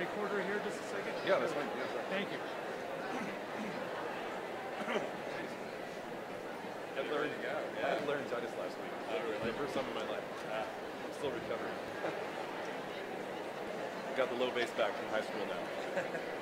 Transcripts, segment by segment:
recorder here just a second? Yeah, that's fine. Yeah. Thank you. I learned, I had laryngitis last week. Literally, first time in my life. Ah, I'm still recovering. Got the low bass back from high school now.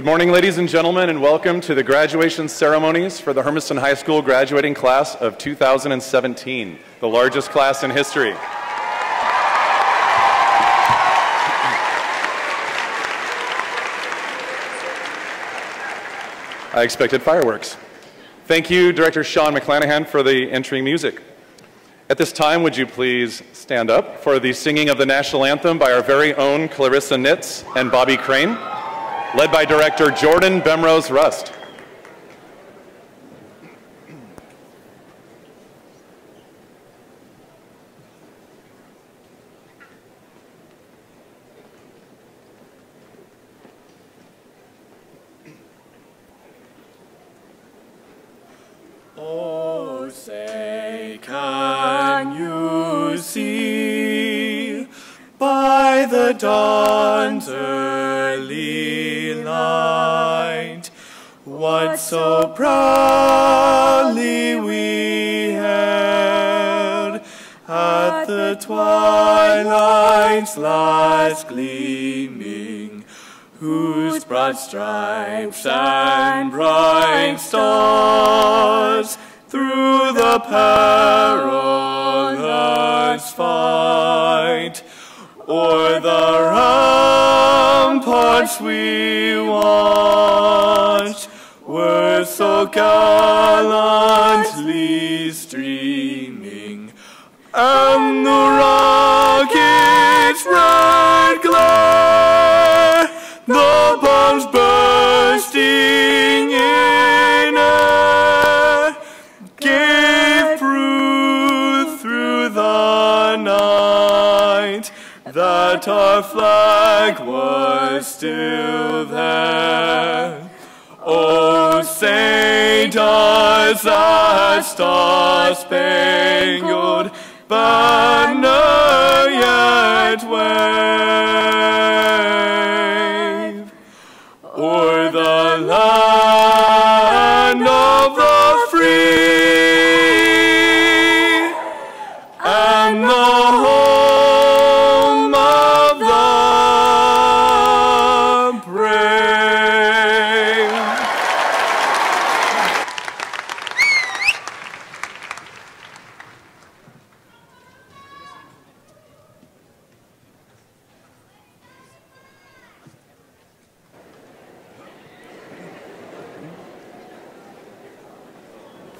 Good morning, ladies and gentlemen, and welcome to the graduation ceremonies for the Hermiston High School graduating class of 2017, the largest class in history. I expected fireworks. Thank you, Director Sean McClanahan, for the entering music. At this time, would you please stand up for the singing of the national anthem by our very own Clarissa Nitz and Bobby Crane, led by Director Jordan Bemrose Rust. We watched were so gallantly streaming and the rocket's red glare the bombs bursting in air gave proof through the night that our flag does that star-spangled banner yet wave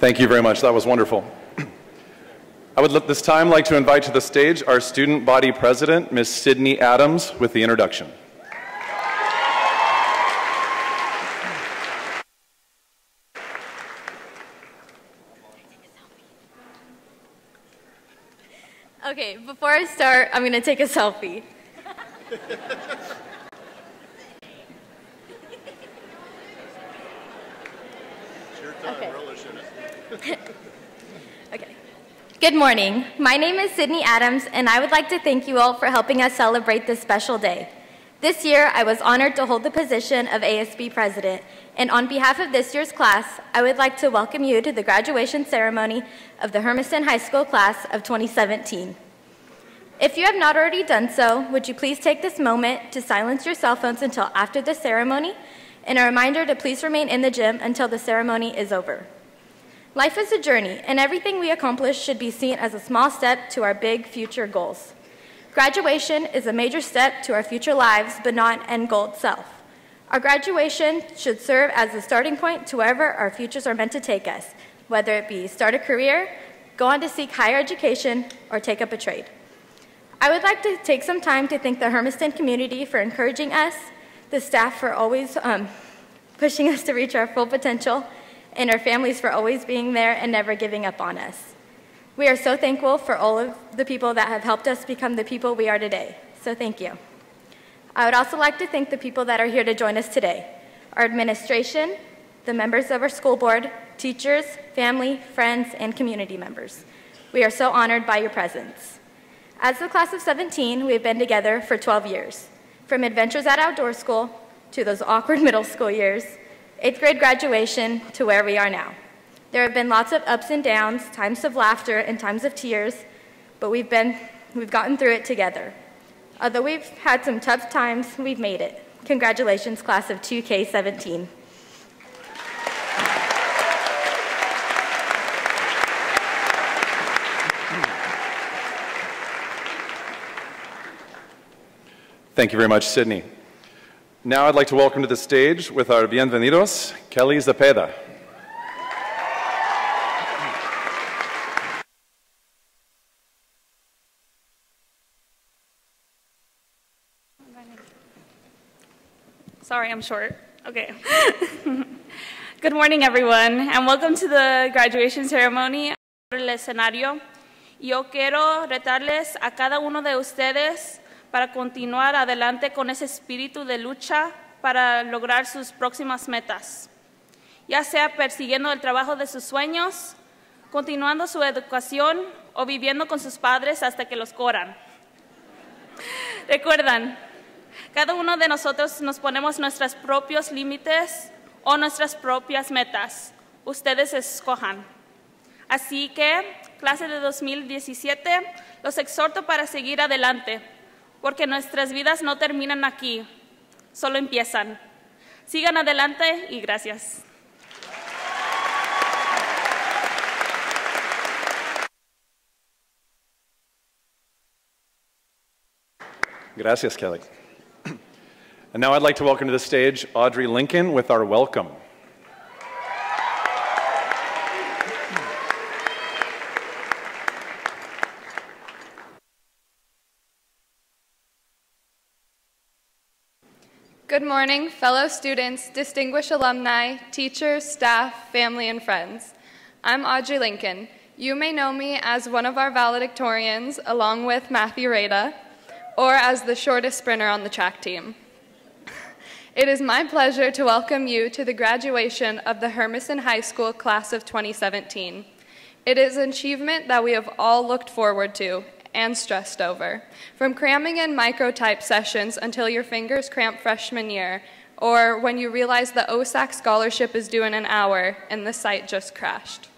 Thank you very much. That was wonderful. I would at this time like to invite to the stage our student body president, Ms. Sydney Adams, with the introduction. Okay, before I start, I'm gonna take a selfie. Good morning. My name is Sydney Adams, and I would like to thank you all for helping us celebrate this special day. This year, I was honored to hold the position of ASB president, and on behalf of this year's class, I would like to welcome you to the graduation ceremony of the Hermiston High School class of 2017. If you have not already done so, would you please take this moment to silence your cell phones until after the ceremony, and a reminder to please remain in the gym until the ceremony is over. Life is a journey, and everything we accomplish should be seen as a small step to our big future goals. Graduation is a major step to our future lives, but not end goal itself. Our graduation should serve as a starting point to wherever our futures are meant to take us, whether it be start a career, go on to seek higher education, or take up a trade. I would like to take some time to thank the Hermiston community for encouraging us, the staff for always um, pushing us to reach our full potential, and our families for always being there and never giving up on us. We are so thankful for all of the people that have helped us become the people we are today. So thank you. I would also like to thank the people that are here to join us today our administration, the members of our school board, teachers, family, friends, and community members. We are so honored by your presence. As the class of 17, we have been together for 12 years, from adventures at outdoor school to those awkward middle school years, eighth grade graduation to where we are now. There have been lots of ups and downs, times of laughter and times of tears, but we've been we've gotten through it together. Although we've had some tough times, we've made it. Congratulations, class of 2K17. Thank you very much, Sydney. Now I'd like to welcome to the stage with our bienvenidos, Kelly Zapeda. Sorry, I'm short. Okay. Good morning, everyone, and welcome to the graduation ceremony el escenario. Yo quiero retarles a cada uno de ustedes para continuar adelante con ese espíritu de lucha para lograr sus próximas metas, ya sea persiguiendo el trabajo de sus sueños, continuando su educación o viviendo con sus padres hasta que los corran. Recuerdan, cada uno de nosotros nos ponemos nuestros propios límites o nuestras propias metas. Ustedes escojan. Así que, clase de 2017, los exhorto para seguir adelante, porque nuestras vidas no terminan aquí, solo empiezan. Sigan adelante y gracias. Gracias, Kelly. And now I'd like to welcome to the stage Audrey Lincoln with our welcome. Good morning, fellow students, distinguished alumni, teachers, staff, family, and friends. I'm Audrey Lincoln. You may know me as one of our valedictorians, along with Matthew Rada, or as the shortest sprinter on the track team. It is my pleasure to welcome you to the graduation of the Hermiston High School class of 2017. It is an achievement that we have all looked forward to and stressed over. From cramming in microtype sessions until your fingers cramp freshman year, or when you realize the OSAC scholarship is due in an hour and the site just crashed.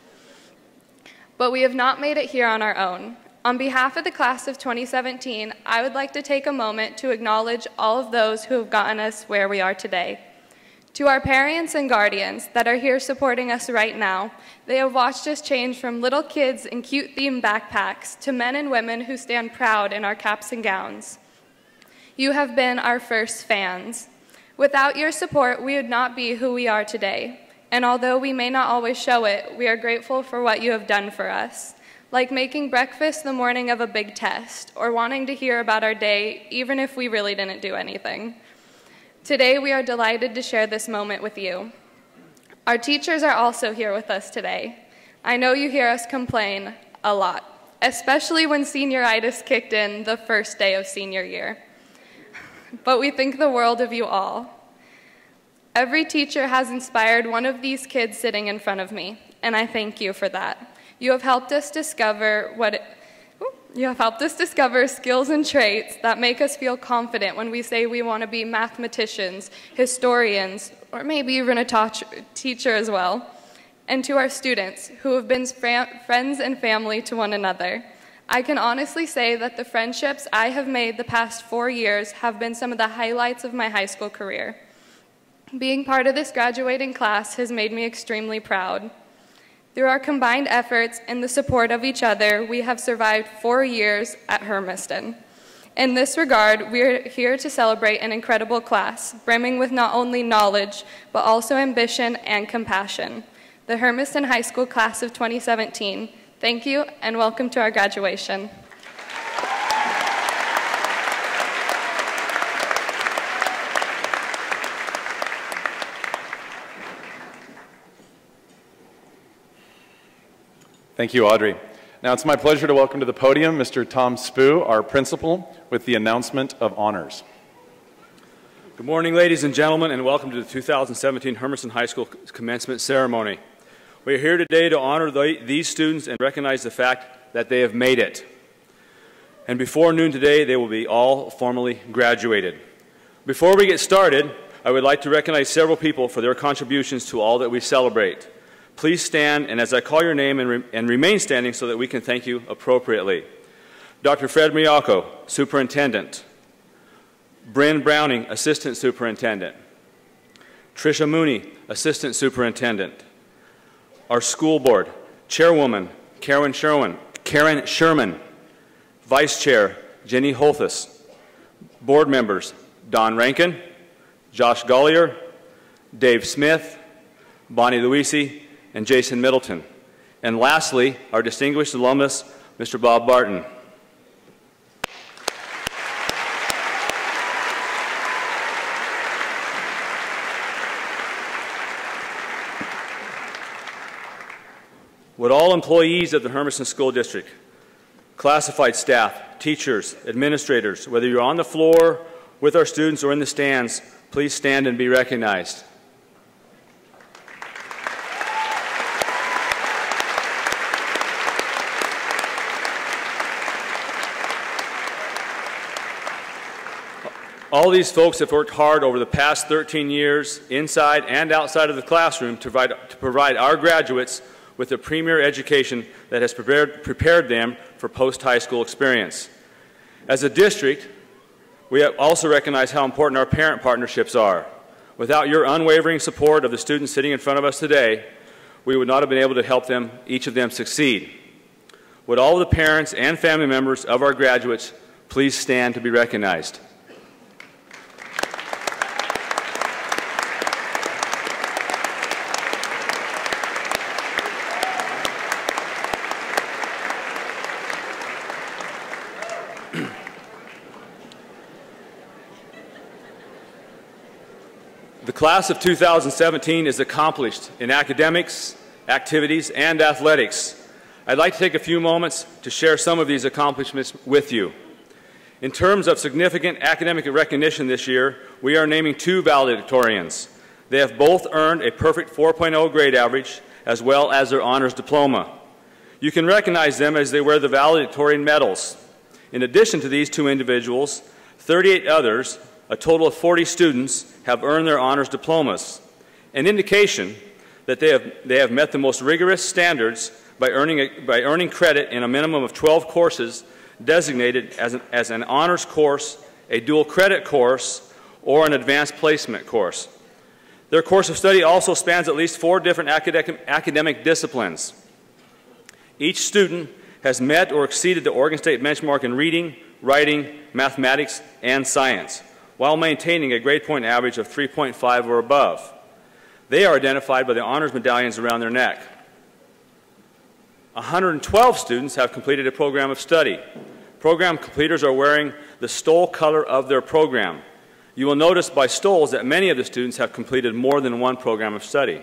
But we have not made it here on our own. On behalf of the class of 2017, I would like to take a moment to acknowledge all of those who have gotten us where we are today. To our parents and guardians that are here supporting us right now, they have watched us change from little kids in cute themed backpacks to men and women who stand proud in our caps and gowns. You have been our first fans. Without your support, we would not be who we are today. And although we may not always show it, we are grateful for what you have done for us. Like making breakfast the morning of a big test, or wanting to hear about our day, even if we really didn't do anything. Today, we are delighted to share this moment with you. Our teachers are also here with us today. I know you hear us complain a lot, especially when senioritis kicked in the first day of senior year. But we think the world of you all. Every teacher has inspired one of these kids sitting in front of me, and I thank you for that. You have helped us discover what you have helped us discover skills and traits that make us feel confident when we say we want to be mathematicians, historians, or maybe even a teacher as well. And to our students who have been friends and family to one another. I can honestly say that the friendships I have made the past four years have been some of the highlights of my high school career. Being part of this graduating class has made me extremely proud. Through our combined efforts and the support of each other, we have survived four years at Hermiston. In this regard, we are here to celebrate an incredible class, brimming with not only knowledge, but also ambition and compassion. The Hermiston High School class of 2017. Thank you, and welcome to our graduation. Thank you, Audrey. Now it's my pleasure to welcome to the podium Mr. Tom Spoo, our principal, with the announcement of honors. Good morning, ladies and gentlemen, and welcome to the 2017 Hermiston High School commencement ceremony. We are here today to honor the, these students and recognize the fact that they have made it. And before noon today, they will be all formally graduated. Before we get started, I would like to recognize several people for their contributions to all that we celebrate. Please stand, and as I call your name, and, re and remain standing so that we can thank you appropriately. Dr. Fred Maiocco, Superintendent. Bryn Browning, Assistant Superintendent. Trisha Mooney, Assistant Superintendent. Our school board, Chairwoman Karen Sherwin, Karen Sherman, Vice Chair Jenny Holthus, board members Don Rankin, Josh Gollier, Dave Smith, Bonnie Luisi, and Jason Middleton. And lastly, our distinguished alumnus, Mr. Bob Barton. Would all employees of the Hermiston School District, classified staff, teachers, administrators, whether you're on the floor with our students or in the stands, please stand and be recognized. All these folks have worked hard over the past 13 years, inside and outside of the classroom, to provide, to provide our graduates with a premier education that has prepared, prepared them for post-high school experience. As a district, we also recognize how important our parent partnerships are. Without your unwavering support of the students sitting in front of us today, we would not have been able to help them, each of them succeed. Would all of the parents and family members of our graduates please stand to be recognized? Class of 2017 is accomplished in academics, activities, and athletics. I'd like to take a few moments to share some of these accomplishments with you. In terms of significant academic recognition this year, we are naming two valedictorians. They have both earned a perfect 4.0 grade average as well as their honors diploma. You can recognize them as they wear the valedictorian medals. In addition to these two individuals, 38 others, a total of 40 students, have earned their honors diplomas, an indication that they have, they have met the most rigorous standards by earning, a, by earning credit in a minimum of 12 courses designated as an, as an honors course, a dual credit course, or an advanced placement course. Their course of study also spans at least four different academic, academic disciplines. Each student has met or exceeded the Oregon State benchmark in reading, writing, mathematics, and science while maintaining a grade point average of 3.5 or above. They are identified by the honors medallions around their neck. 112 students have completed a program of study. Program completers are wearing the stole color of their program. You will notice by stoles that many of the students have completed more than one program of study.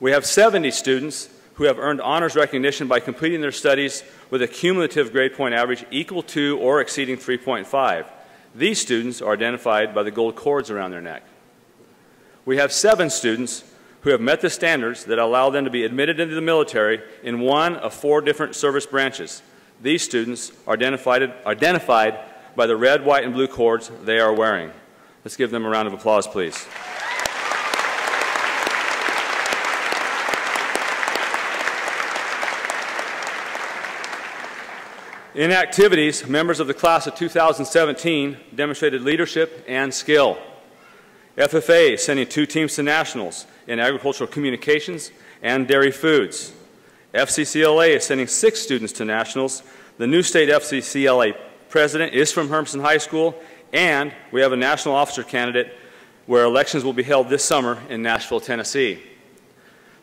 We have 70 students who have earned honors recognition by completing their studies with a cumulative grade point average equal to or exceeding 3.5. These students are identified by the gold cords around their neck. We have seven students who have met the standards that allow them to be admitted into the military in one of four different service branches. These students are identified, identified by the red, white, and blue cords they are wearing. Let's give them a round of applause, please. In activities, members of the class of 2017 demonstrated leadership and skill. FFA sending two teams to nationals in agricultural communications and dairy foods. FCCLA is sending six students to nationals. The new state FCCLA president is from Hermiston High School, and we have a national officer candidate where elections will be held this summer in Nashville, Tennessee.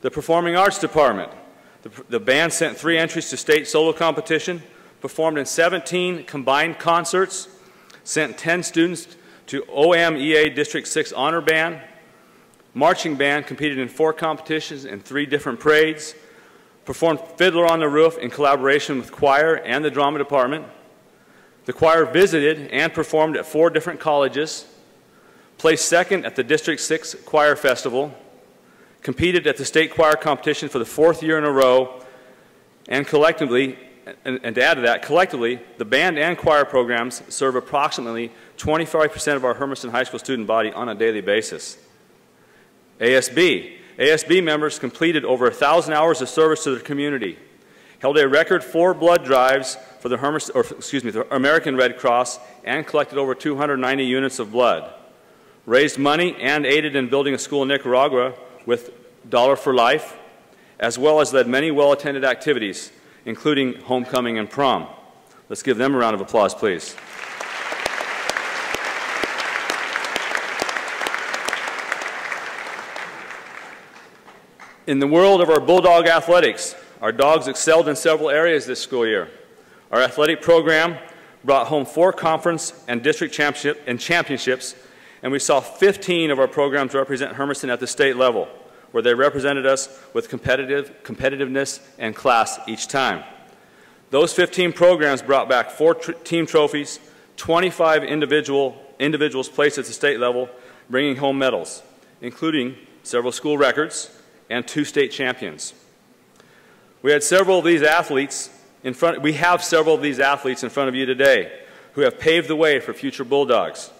The Performing Arts Department. The, the band sent three entries to state solo competition performed in 17 combined concerts, sent 10 students to OMEA District 6 Honor Band. Marching Band competed in four competitions and three different parades. Performed Fiddler on the Roof in collaboration with choir and the drama department. The choir visited and performed at four different colleges. Placed second at the District 6 Choir Festival. Competed at the state choir competition for the fourth year in a row. And collectively and, and, to add to that, collectively, the band and choir programs serve approximately 25% of our Hermiston High School student body on a daily basis. ASB. ASB members completed over 1,000 hours of service to their community. held a record four blood drives for the, Hermes, or, excuse me, the American Red Cross and collected over 290 units of blood. Raised money and aided in building a school in Nicaragua with Dollar for Life, as well as led many well-attended activities, including homecoming and prom. Let's give them a round of applause, please. In the world of our Bulldog athletics, our dogs excelled in several areas this school year. Our athletic program brought home four conference and district championship and championships, and we saw 15 of our programs represent Hermiston at the state level, where they represented us with competitive, competitiveness and class each time. Those 15 programs brought back four tr team trophies, 25 individual, individuals placed at the state level, bringing home medals, including several school records, and two state champions. We had several of these athletes in front, we have several of these athletes in front of you today who have paved the way for future Bulldogs,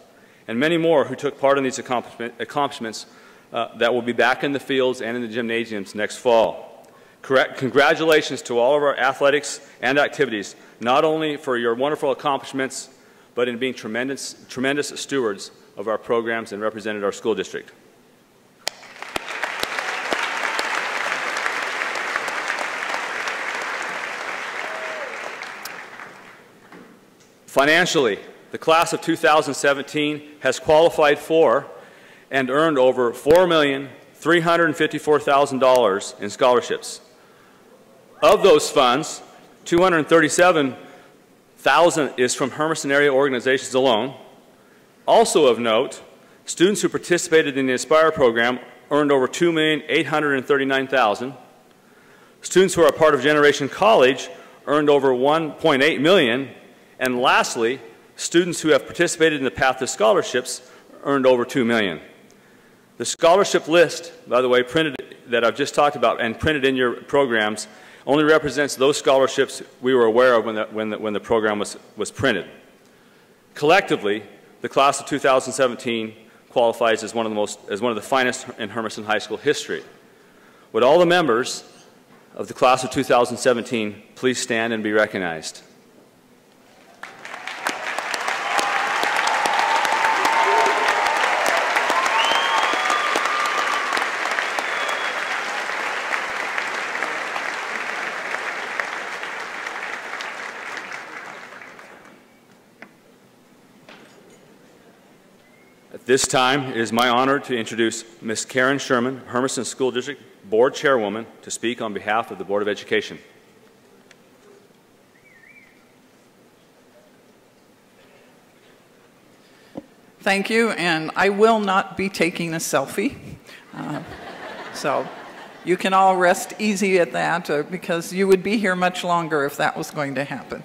and many more who took part in these accomplishment, accomplishments uh, that will be back in the fields and in the gymnasiums next fall. Congratulations to all of our athletics and activities, not only for your wonderful accomplishments, but in being tremendous, tremendous stewards of our programs and represented our school district. Financially, the class of 2017 has qualified for and earned over $4,354,000 in scholarships. Of those funds, 237,000 is from Hermiston area organizations alone. Also of note, students who participated in the Aspire program earned over 2,839,000. Students who are a part of Generation College earned over 1.8 million and lastly, students who have participated in the Path to Scholarships earned over 2 million. The scholarship list, by the way, printed that I've just talked about and printed in your programs only represents those scholarships we were aware of when the, when the, when the program was, was printed. Collectively, the class of 2017 qualifies as one of the, most, as one of the finest in Hermiston High School history. Would all the members of the class of 2017 please stand and be recognized? This time, it is my honor to introduce Ms. Karen Sherman, Hermiston School District Board Chairwoman, to speak on behalf of the Board of Education. Thank you, and I will not be taking a selfie. Uh, so you can all rest easy at that uh, because you would be here much longer if that was going to happen.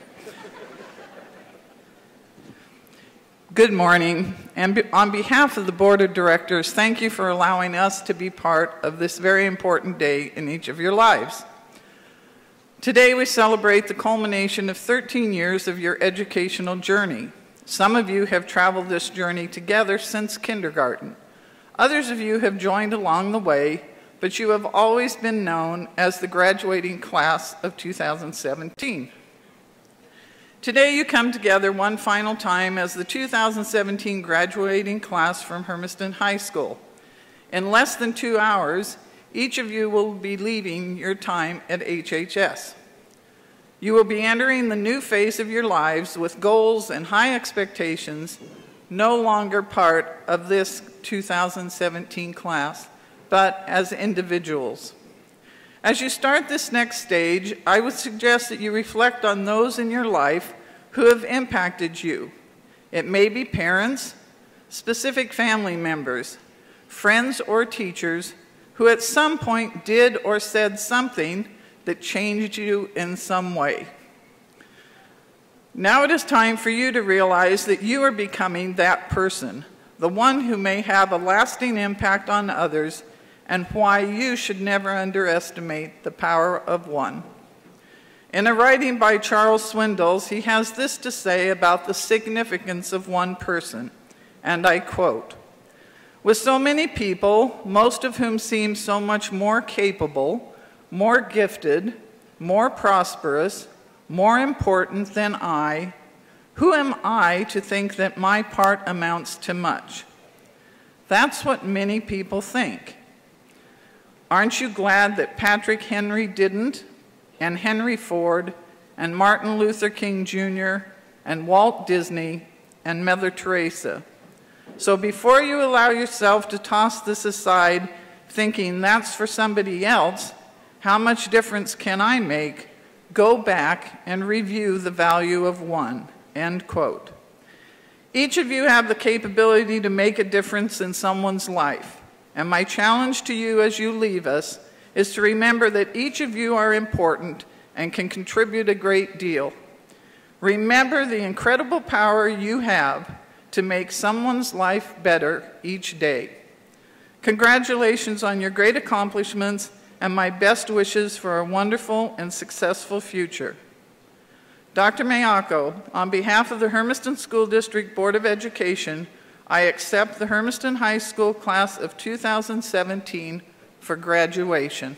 Good morning. And on behalf of the Board of Directors, thank you for allowing us to be part of this very important day in each of your lives. Today we celebrate the culmination of 13 years of your educational journey. Some of you have traveled this journey together since kindergarten. Others of you have joined along the way, but you have always been known as the graduating class of 2017. Today you come together one final time as the 2017 graduating class from Hermiston High School. In less than two hours, each of you will be leaving your time at HHS. You will be entering the new phase of your lives with goals and high expectations, no longer part of this 2017 class, but as individuals. As you start this next stage, I would suggest that you reflect on those in your life who have impacted you. It may be parents, specific family members, friends or teachers who at some point did or said something that changed you in some way. Now it is time for you to realize that you are becoming that person, the one who may have a lasting impact on others and why you should never underestimate the power of one. In a writing by Charles Swindoll, he has this to say about the significance of one person, and I quote, With so many people, most of whom seem so much more capable, more gifted, more prosperous, more important than I, who am I to think that my part amounts to much? That's what many people think. Aren't you glad that Patrick Henry didn't, and Henry Ford, and Martin Luther King Jr., and Walt Disney, and Mother Teresa? So before you allow yourself to toss this aside thinking that's for somebody else, how much difference can I make? Go back and review the value of one. End quote. Each of you have the capability to make a difference in someone's life. And my challenge to you as you leave us is to remember that each of you are important and can contribute a great deal. Remember the incredible power you have to make someone's life better each day. Congratulations on your great accomplishments and my best wishes for a wonderful and successful future. Dr. Maiocco, on behalf of the Hermiston School District Board of Education, I accept the Hermiston High School class of 2017 for graduation.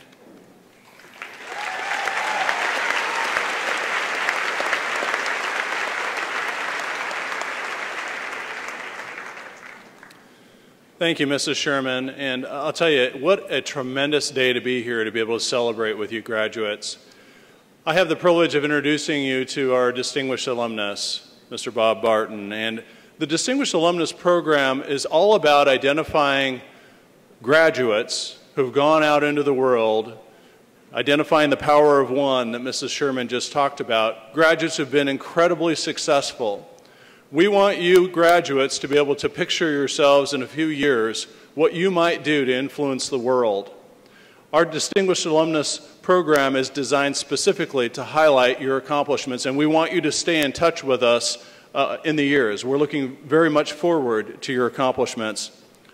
Thank you, Mrs. Sherman. And I'll tell you, what a tremendous day to be here to be able to celebrate with you graduates. I have the privilege of introducing you to our distinguished alumnus, Mr. Bob Barton. And the Distinguished Alumnus Program is all about identifying graduates who've gone out into the world, identifying the power of one that Mrs. Sherman just talked about. Graduates have been incredibly successful we want you graduates to be able to picture yourselves in a few years what you might do to influence the world. Our Distinguished Alumnus program is designed specifically to highlight your accomplishments, and we want you to stay in touch with us uh, in the years. We're looking very much forward to your accomplishments.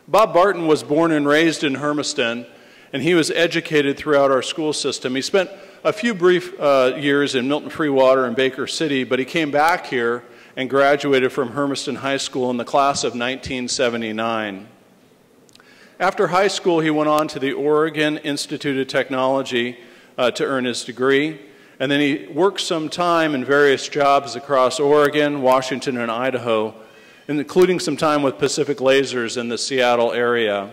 Bob Barton was born and raised in Hermiston, and he was educated throughout our school system. He spent a few brief uh, years in Milton-Freewater and Baker City, but he came back here and graduated from Hermiston High School in the class of 1979. After high school, he went on to the Oregon Institute of Technology uh, to earn his degree. And then he worked some time in various jobs across Oregon, Washington, and Idaho, including some time with Pacific Lasers in the Seattle area.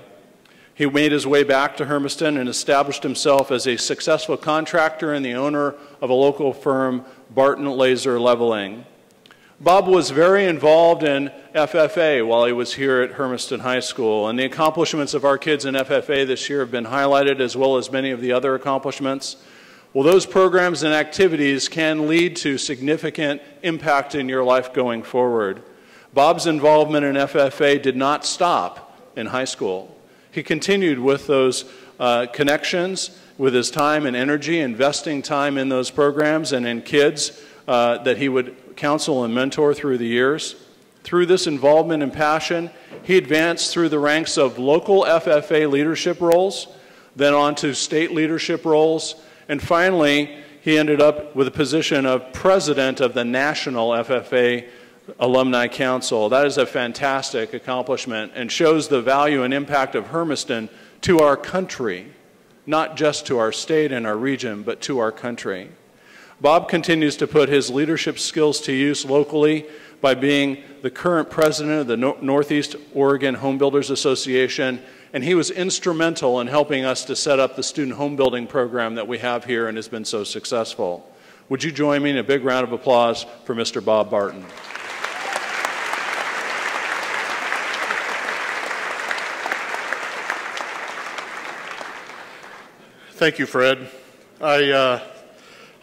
He made his way back to Hermiston and established himself as a successful contractor and the owner of a local firm, Barton Laser Leveling. Bob was very involved in FFA while he was here at Hermiston High School, and the accomplishments of our kids in FFA this year have been highlighted as well as many of the other accomplishments. Well, those programs and activities can lead to significant impact in your life going forward. Bob's involvement in FFA did not stop in high school. He continued with those uh, connections, with his time and energy, investing time in those programs and in kids uh, that he would counsel and mentor through the years. Through this involvement and passion, he advanced through the ranks of local FFA leadership roles, then on to state leadership roles, and finally, he ended up with a position of president of the National FFA Alumni Council. That is a fantastic accomplishment and shows the value and impact of Hermiston to our country, not just to our state and our region, but to our country. Bob continues to put his leadership skills to use locally by being the current president of the Northeast Oregon Home Builders Association, and he was instrumental in helping us to set up the student home building program that we have here and has been so successful. Would you join me in a big round of applause for Mr. Bob Barton? Thank you, Fred. I uh,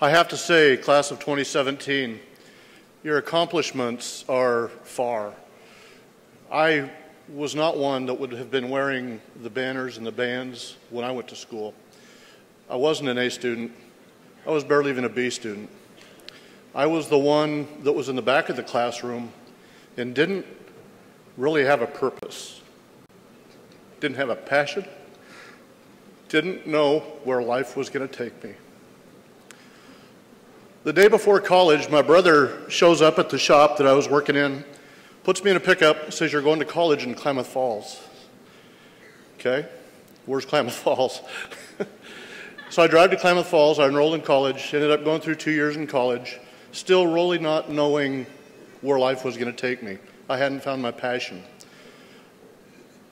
I have to say, class of 2017, your accomplishments are far. I was not one that would have been wearing the banners and the bands when I went to school. I wasn't an A student. I was barely even a B student. I was the one that was in the back of the classroom and didn't really have a purpose, didn't have a passion, didn't know where life was going to take me. The day before college, my brother shows up at the shop that I was working in, puts me in a pickup, says, You're going to college in Klamath Falls. Okay, where's Klamath Falls? So I drive to Klamath Falls. I enrolled in college, ended up going through two years in college, still really not knowing where life was going to take me. I hadn't found my passion.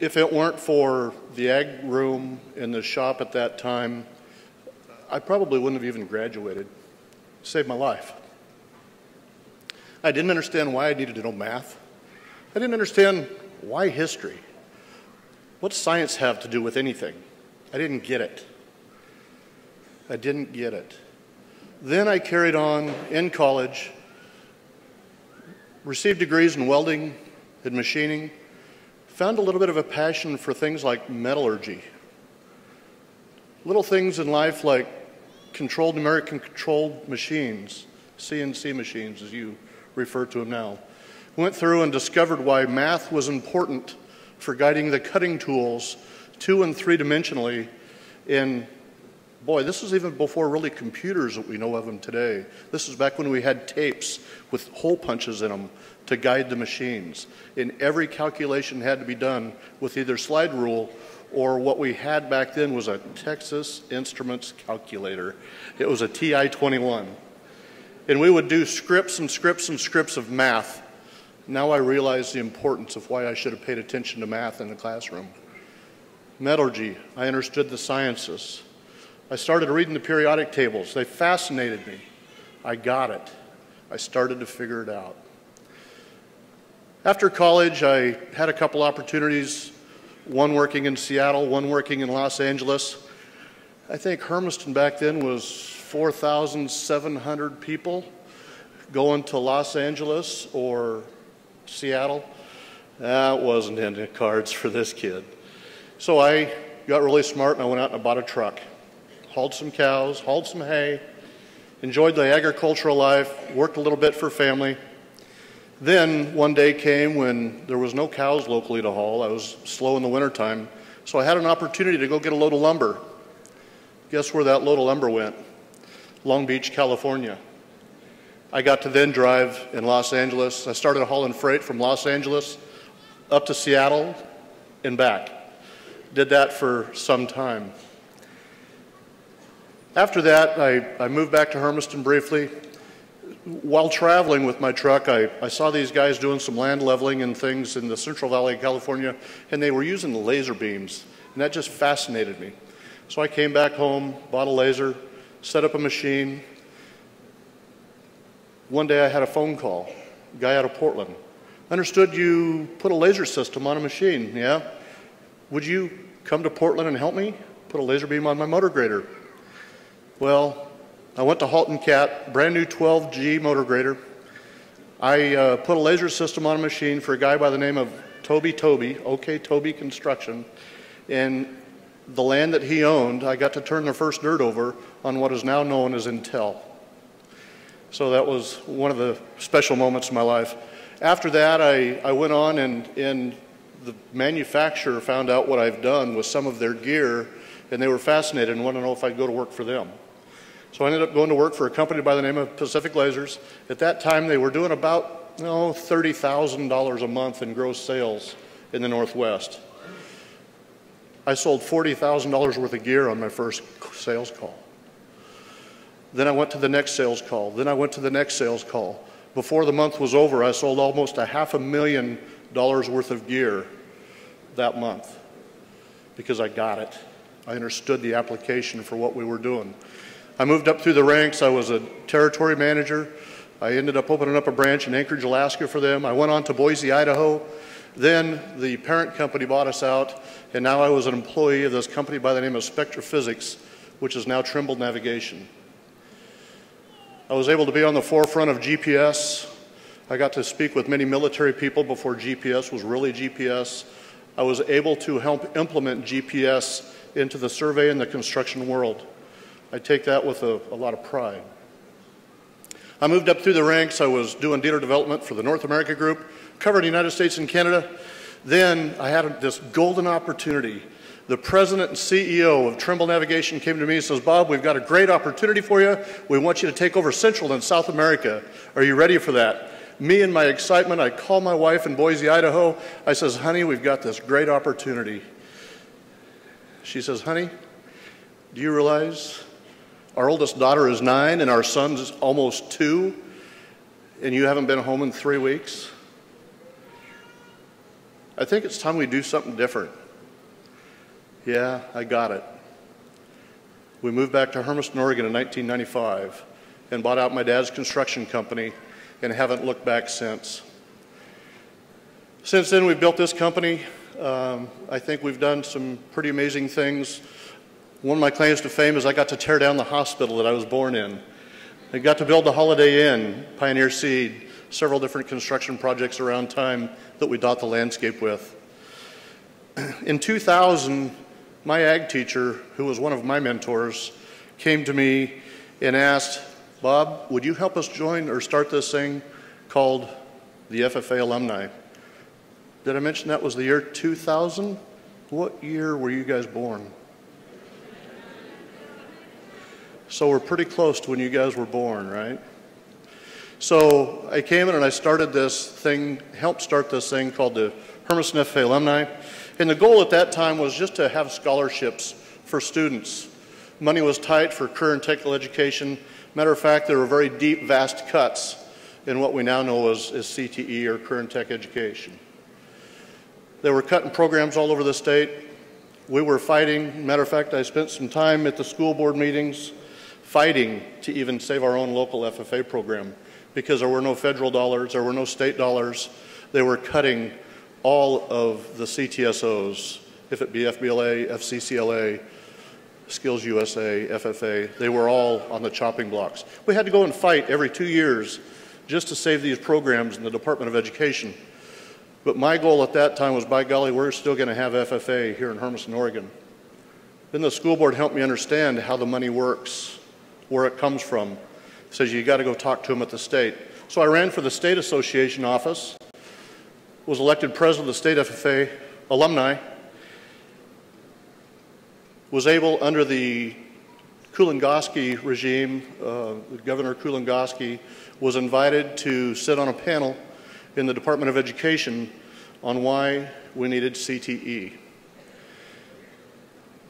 If it weren't for the ag room in the shop at that time, I probably wouldn't have even graduated. Saved my life. I didn't understand why I needed to know math. I didn't understand why history. What does science have to do with anything? I didn't get it. I didn't get it. Then I carried on in college, received degrees in welding and machining, found a little bit of a passion for things like metallurgy. Little things in life like controlled American controlled machines, CNC machines as you refer to them now. Went through and discovered why math was important for guiding the cutting tools two and three dimensionally in boy this is even before really computers that we know of them today. This is back when we had tapes with hole punches in them to guide the machines. And every calculation had to be done with either slide rule or what we had back then was a texas instruments calculator. It was a ti-21 and we would do scripts and scripts and scripts of math now I realize the importance of why I should have paid attention to math in the classroom. Metallurgy, I understood the sciences. I started reading the periodic tables. They fascinated me. I got it. I started to figure it out. After college, I had a couple opportunities one working in Seattle, one working in Los Angeles. I think Hermiston back then was 4,700 people going to Los Angeles or Seattle. That wasn't in the cards for this kid. So I got really smart and I went out and I bought a truck. Hauled some cows, hauled some hay, enjoyed the agricultural life, worked a little bit for family. Then one day came when there was no cows locally to haul. I was slow in the wintertime. So I had an opportunity to go get a load of lumber. Guess where that load of lumber went? Long Beach, California. I got to then drive in Los Angeles. I started hauling freight from Los Angeles up to Seattle and back. Did that for some time. After that, I, I moved back to Hermiston briefly. While traveling with my truck, I, I saw these guys doing some land leveling and things in the Central Valley of California, and they were using laser beams, and that just fascinated me. So I came back home, bought a laser, set up a machine, one day I had a phone call, a guy out of Portland. Understood you put a laser system on a machine, yeah? Would you come to Portland and help me put a laser beam on my motor grader? Well, I went to Halton Cat, brand new 12G motor grader. I uh, put a laser system on a machine for a guy by the name of Toby Toby, OK Toby Construction. And the land that he owned, I got to turn the first dirt over on what is now known as Intel. So that was one of the special moments in my life. After that, I, I went on and, and the manufacturer found out what I've done with some of their gear, and they were fascinated and wanted to know if I'd go to work for them. So I ended up going to work for a company by the name of Pacific Lasers. At that time, they were doing about oh, $30,000 a month in gross sales in the Northwest. I sold $40,000 worth of gear on my first sales call. Then I went to the next sales call. Then I went to the next sales call. Before the month was over, I sold almost a half a million dollars worth of gear that month because I got it. I understood the application for what we were doing. I moved up through the ranks. I was a territory manager. I ended up opening up a branch in Anchorage, Alaska for them. I went on to Boise, Idaho. Then the parent company bought us out, and now I was an employee of this company by the name of Spectra Physics, which is now Trimble Navigation. I was able to be on the forefront of GPS. I got to speak with many military people before GPS was really GPS. I was able to help implement GPS into the survey and the construction world. I take that with a, a lot of pride. I moved up through the ranks. I was doing dealer development for the North America Group, covered the United States and Canada. Then I had this golden opportunity the president and CEO of Trimble Navigation came to me and says, Bob, we've got a great opportunity for you. We want you to take over Central and South America. Are you ready for that? Me and my excitement, I call my wife in Boise, Idaho. I says, honey, we've got this great opportunity. She says, honey, do you realize Our oldest daughter is nine, and our son's almost two, and you haven't been home in three weeks? I think it's time we do something different. Yeah, I got it. We moved back to Hermiston, Oregon in 1995 and bought out my dad's construction company and haven't looked back since. Since then, we've built this company. Um, I think we've done some pretty amazing things. One of my claims to fame is I got to tear down the hospital that I was born in. I got to build the Holiday Inn, Pioneer Seed, several different construction projects around time that we dot the landscape with. In 2000, my ag teacher, who was one of my mentors, came to me and asked, Bob, would you help us join or start this thing called the FFA Alumni? Did I mention that was the year 2000? What year were you guys born? So we're pretty close to when you guys were born, right? So I came in and I started this thing, helped start this thing called the Hermiston FFA Alumni. And the goal at that time was just to have scholarships for students. Money was tight for career technical education. Matter of fact, there were very deep, vast cuts in what we now know as, as CTE or career tech education. They were cutting programs all over the state. We were fighting. Matter of fact, I spent some time at the school board meetings fighting to even save our own local FFA program because there were no federal dollars, there were no state dollars. They were cutting all of the CTSOs, if it be FBLA, FCCLA, Skills USA, FFA, they were all on the chopping blocks. We had to go and fight every two years just to save these programs in the Department of Education. But my goal at that time was, by golly, we're still going to have FFA here in Hermiston, Oregon. Then the school board helped me understand how the money works, where it comes from. It says you got to go talk to them at the state. So I ran for the state association office was elected president of the state FFA alumni, was able, under the Kulongoski regime, uh, Governor Kulongoski was invited to sit on a panel in the Department of Education on why we needed CTE.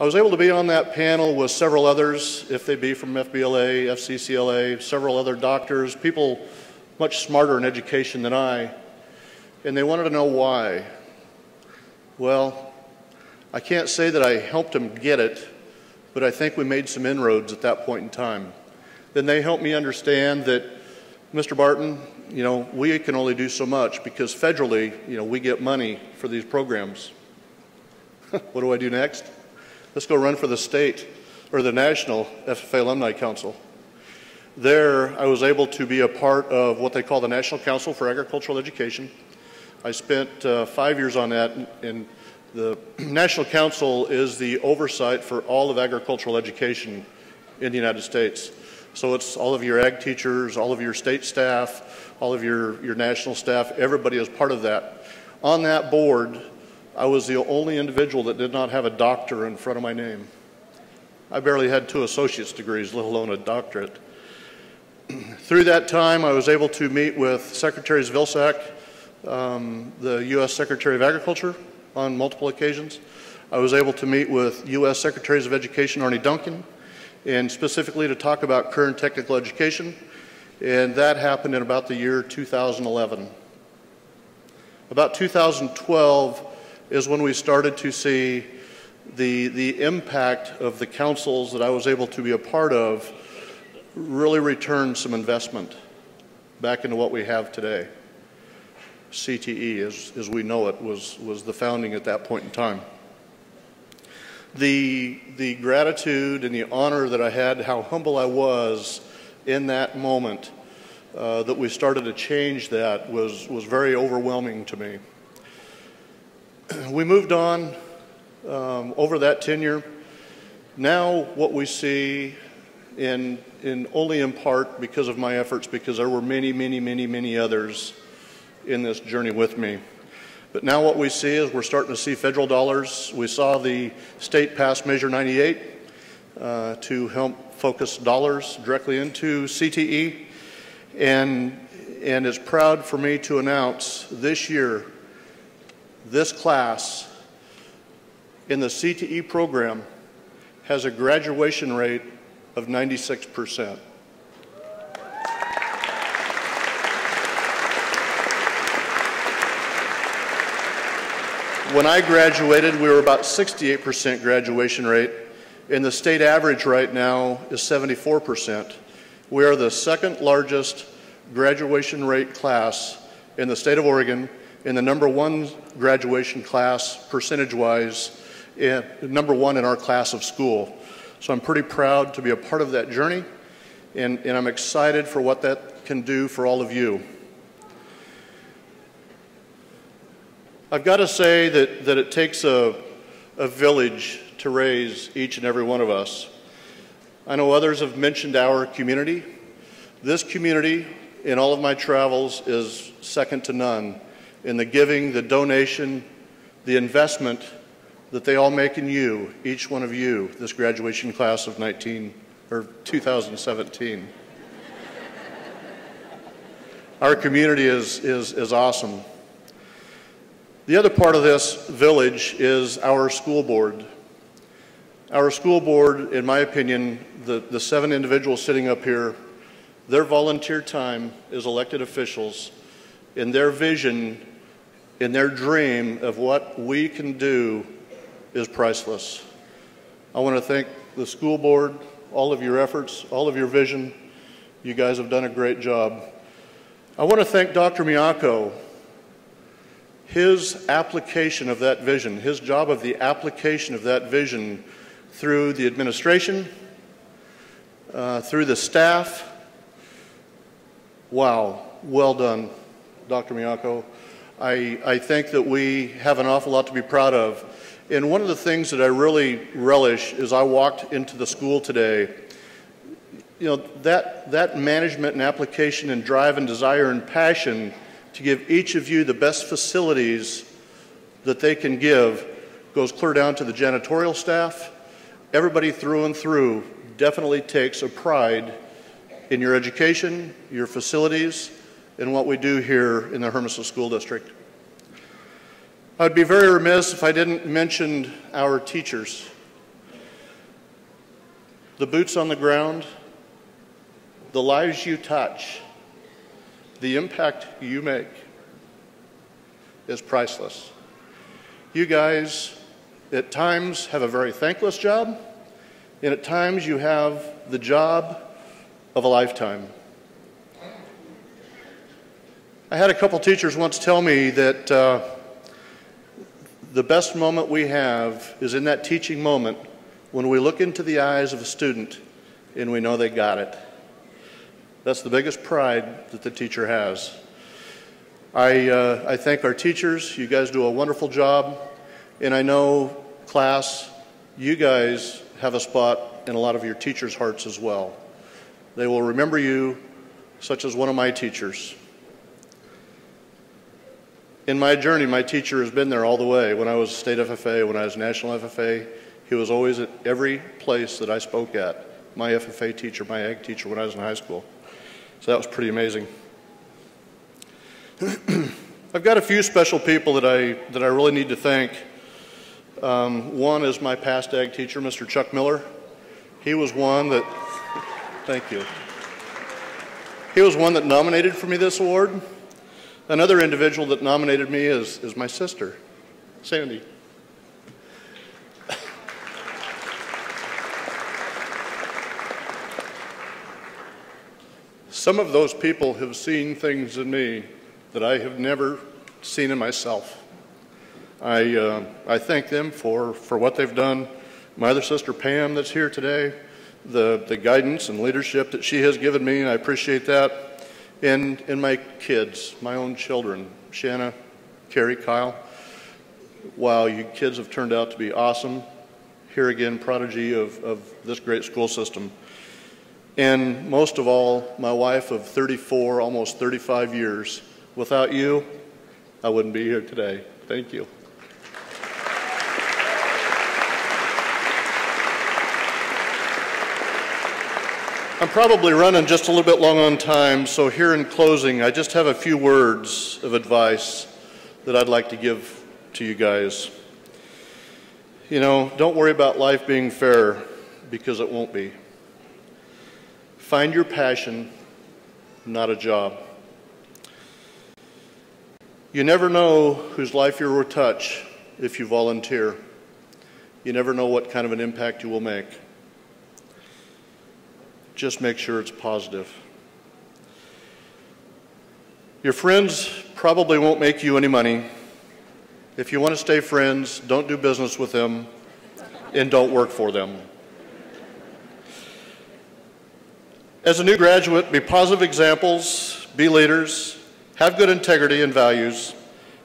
I was able to be on that panel with several others, if they be from FBLA, FCCLA, several other doctors, people much smarter in education than I, and they wanted to know why. Well, I can't say that I helped them get it, but I think we made some inroads at that point in time. Then they helped me understand that, Mr. Barton, you know, we can only do so much because federally, you know, we get money for these programs. what do I do next? Let's go run for the state or the National FFA Alumni Council. There, I was able to be a part of what they call the National Council for Agricultural Education. I spent uh, five years on that, and, the National Council is the oversight for all of agricultural education in the United States. So it's all of your ag teachers, all of your state staff, all of your, your national staff, everybody is part of that. On that board, I was the only individual that did not have a doctor in front of my name. I barely had two associate's degrees, let alone a doctorate. Through that time, I was able to meet with Secretaries Vilsack, um, the U.S. Secretary of Agriculture on multiple occasions. I was able to meet with U.S. Secretaries of Education Arne Duncan, and specifically to talk about career technical education, and that happened in about the year 2011. About 2012 is when we started to see the, the impact of the councils that I was able to be a part of really return some investment back into what we have today. CTE, as, as we know it, was, was the founding at that point in time. The, the gratitude and the honor that I had, how humble I was in that moment uh, that we started to change that was, was very overwhelming to me. We moved on um, over that tenure. Now what we see in, in only in part because of my efforts, because there were many, many, many, many others in this journey with me. But now what we see is we're starting to see federal dollars. We saw the state pass Measure 98 uh, to help focus dollars directly into CTE. And, and it's proud for me to announce this year, this class in the CTE program has a graduation rate of 96%. When I graduated, we were about 68% graduation rate, and the state average right now is 74%. We are the second largest graduation rate class in the state of Oregon, and the number one graduation class percentage-wise, eh, number one in our class of school. So I'm pretty proud to be a part of that journey, and, and I'm excited for what that can do for all of you. I've got to say that, that it takes a, a village to raise each and every one of us. I know others have mentioned our community. This community, in all of my travels, is second to none in the giving, the donation, the investment that they all make in you, each one of you, this graduation class of 19 or 2017. Our community is, is, is awesome. The other part of this village is our school board. Our school board, in my opinion, the, the seven individuals sitting up here, their volunteer time as elected officials, in their vision, in their dream of what we can do is priceless. I want to thank the school board, all of your efforts, all of your vision. You guys have done a great job. I want to thank Dr. Maiocco his application of that vision, his job of the application of that vision through the administration, uh, through the staff. Wow, well done, Dr. Maiocco. I, I think that we have an awful lot to be proud of. And one of the things that I really relish is I walked into the school today. You know, that, that management and application and drive and desire and passion to give each of you the best facilities that they can give goes clear down to the janitorial staff. Everybody through and through definitely takes a pride in your education, your facilities, and what we do here in the Hermiston School District. I'd be very remiss if I didn't mention our teachers. The boots on the ground, the lives you touch, the impact you make is priceless. You guys, at times, have a very thankless job, and at times, you have the job of a lifetime. I had a couple teachers once tell me that uh, the best moment we have is in that teaching moment when we look into the eyes of a student and we know they got it. That's the biggest pride that the teacher has. I, uh, I thank our teachers. You guys do a wonderful job. And I know, class, you guys have a spot in a lot of your teachers' hearts as well. They will remember you, such as one of my teachers. In my journey, my teacher has been there all the way. When I was state FFA, when I was national FFA, he was always at every place that I spoke at. My FFA teacher, my ag teacher when I was in high school. So that was pretty amazing. I've got a few special people that I, that I really need to thank. Um, one is my past ag teacher, Mr. Chuck Miller. He was one that, thank you. He was one that nominated for me this award. Another individual that nominated me is, is my sister, Sandy. Some of those people have seen things in me that I have never seen in myself. I, uh, I thank them for, for what they've done. My other sister, Pam, that's here today, the, the guidance and leadership that she has given me, I appreciate that. And, and my kids, my own children, Shanna, Carrie, Kyle. Wow, you kids have turned out to be awesome. Here again, prodigy of, of this great school system. And most of all, my wife of 34, almost 35 years. Without you, I wouldn't be here today. Thank you. I'm probably running just a little bit long on time, so here in closing, I just have a few words of advice that I'd like to give to you guys. You know, don't worry about life being fair because it won't be. Find your passion, not a job. You never know whose life you will touch if you volunteer. You never know what kind of an impact you will make. Just make sure it's positive. Your friends probably won't make you any money. If you want to stay friends, don't do business with them and don't work for them. As a new graduate, be positive examples, be leaders, have good integrity and values,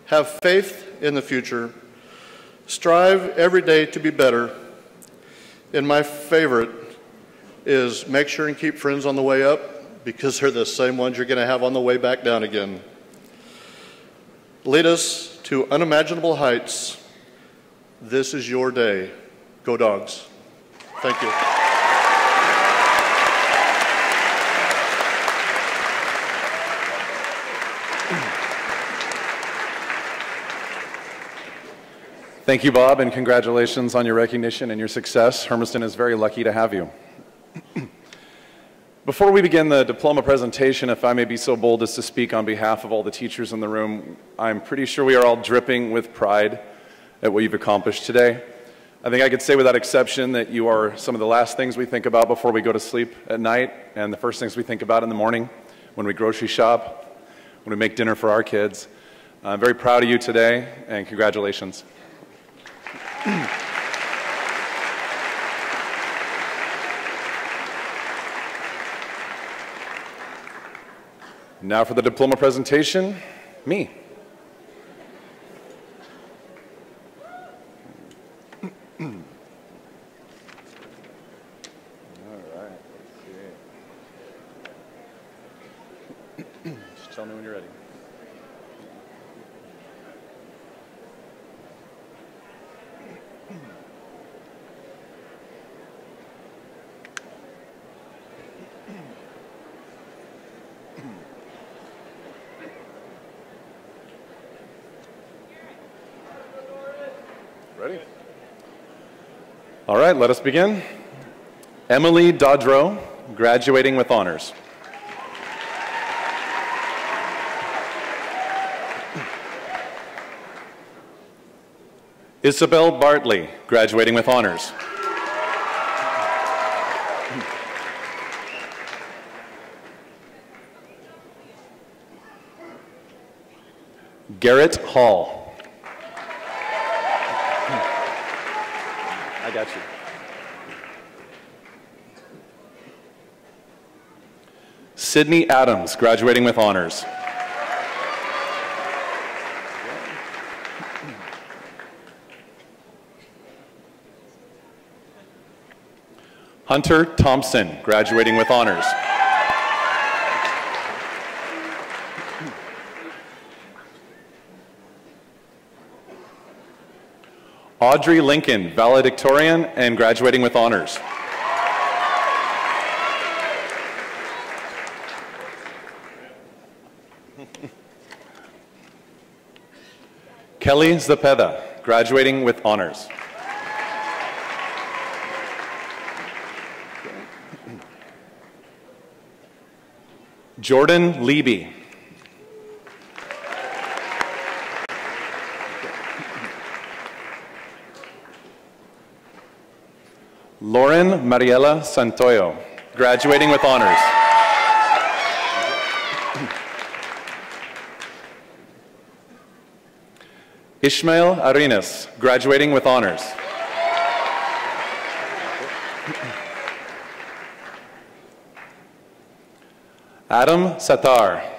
have faith in the future, strive every day to be better. And my favorite is make sure and keep friends on the way up because they're the same ones you're going to have on the way back down again. Lead us to unimaginable heights. This is your day. Go dogs. Thank you. Thank you, Bob, and congratulations on your recognition and your success. Hermiston is very lucky to have you. Before we begin the diploma presentation, if I may be so bold as to speak on behalf of all the teachers in the room, I'm pretty sure we are all dripping with pride at what you've accomplished today. I think I could say without exception that you are some of the last things we think about before we go to sleep at night and the first things we think about in the morning when we grocery shop, when we make dinner for our kids. I'm very proud of you today and congratulations. Now for the diploma presentation, me. All right, let's see. Just tell me when you're ready. Ready? All right, let us begin. Emily Dodro, graduating with honors. Isabel Bartley, graduating with honors. Garrett Hall. I got you. Sydney Adams, graduating with honors. Hunter Thompson, graduating with honors. Audrey Lincoln, valedictorian and graduating with honors. Kelly Zepeda, graduating with honors. Jordan Leby. Mariela Santoyo, graduating with honors. Ishmael Arenas, graduating with honors. Adam Satar.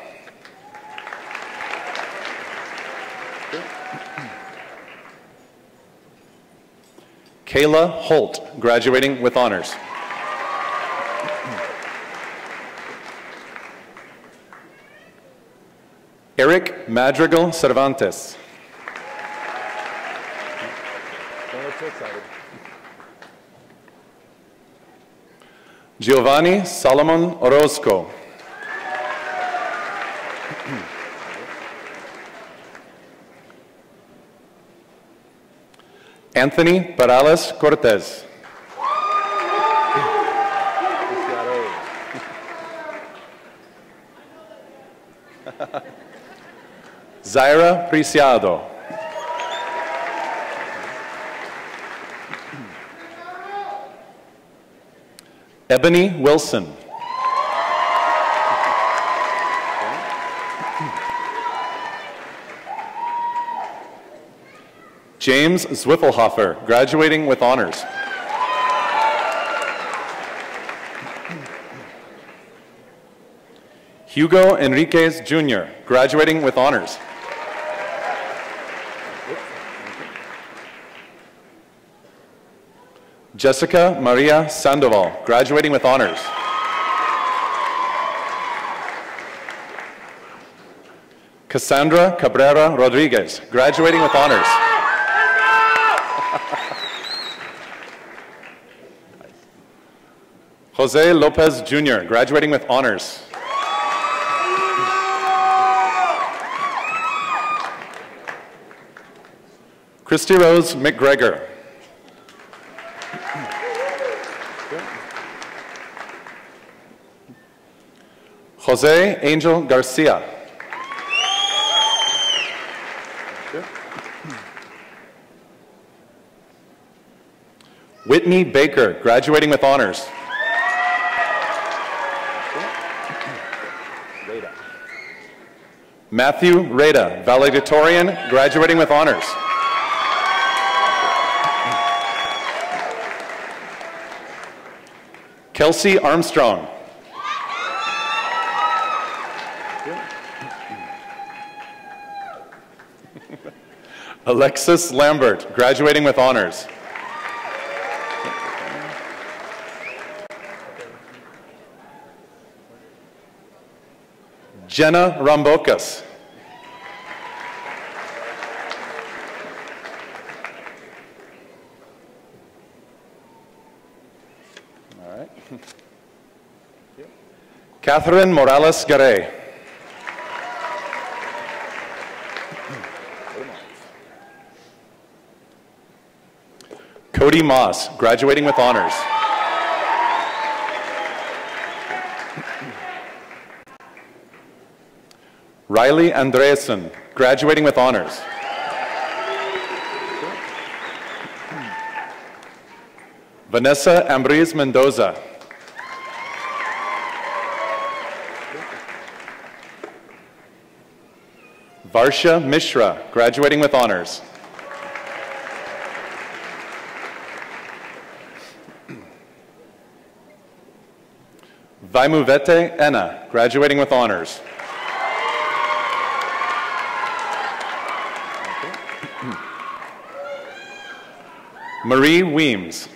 Kayla Holt, graduating with honors. Eric Madrigal Cervantes. Giovanni Solomon Orozco. Anthony Parales Cortez. Zaira Preciado. Ebony Wilson. James Zwiffelhofer, graduating with honors. Hugo Enriquez Jr., graduating with honors. Jessica Maria Sandoval, graduating with honors. Cassandra Cabrera Rodriguez, graduating with honors. Jose Lopez Jr., graduating with honors. Christy Rose McGregor. Jose Angel Garcia. Whitney Baker, graduating with honors. Matthew Rada, valedictorian, graduating with honors. Kelsey Armstrong. Alexis Lambert, graduating with honors. Jenna Rambokas. All right. Catherine Morales Garay. Cody Moss, graduating with honors. Riley Andreessen, graduating with honors. Vanessa Ambriz Mendoza. Varsha Mishra, graduating with honors. Vaimuvete Enna, graduating with honors. Marie Weems.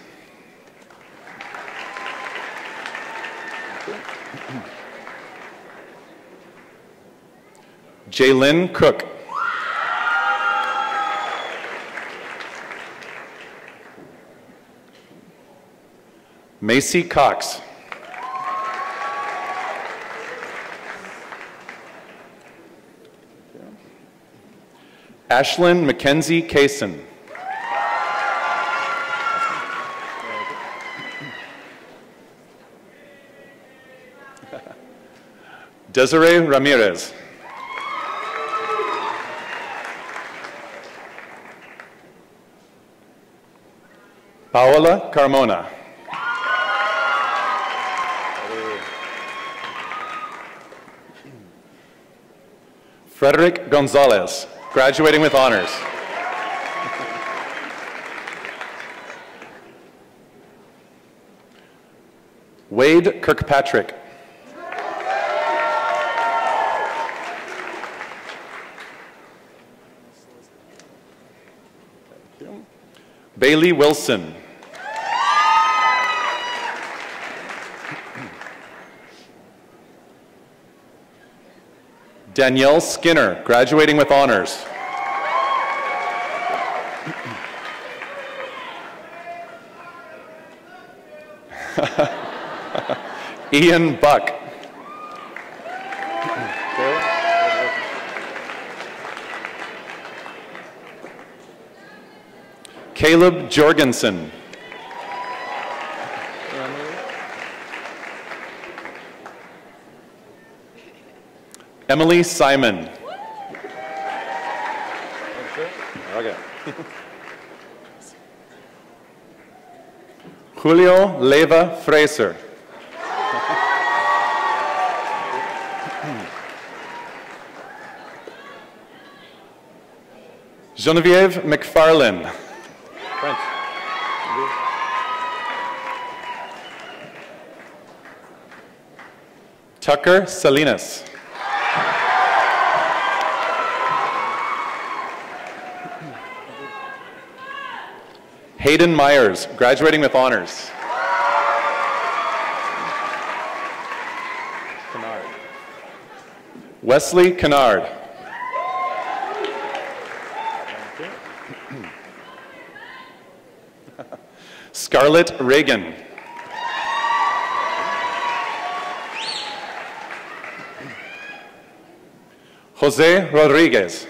Jaylyn Cook. Macy Cox. Ashlyn Mackenzie Kaysen. Desiree Ramirez. Paola Carmona. Frederick Gonzalez, graduating with honors. Wade Kirkpatrick. Bailey Wilson. Danielle Skinner, graduating with honors. Ian Buck. Caleb Jorgensen. Emily Simon. Julio Leva Fraser. Genevieve McFarlane. French. Tucker Salinas. Hayden Myers, graduating with honors. Wesley Kennard. Scarlett Reagan. Jose Rodriguez.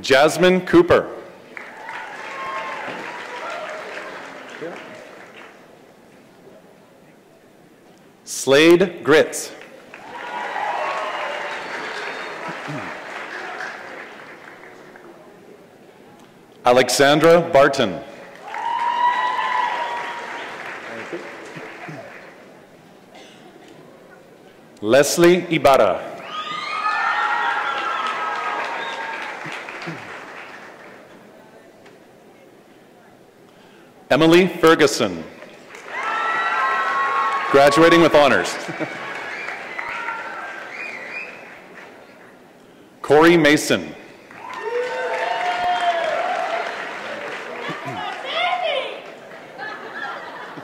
Jasmine Cooper. Slade Gritz. Alexandra Barton. Leslie Ibarra. Emily Ferguson. Graduating with honors. Corey Mason.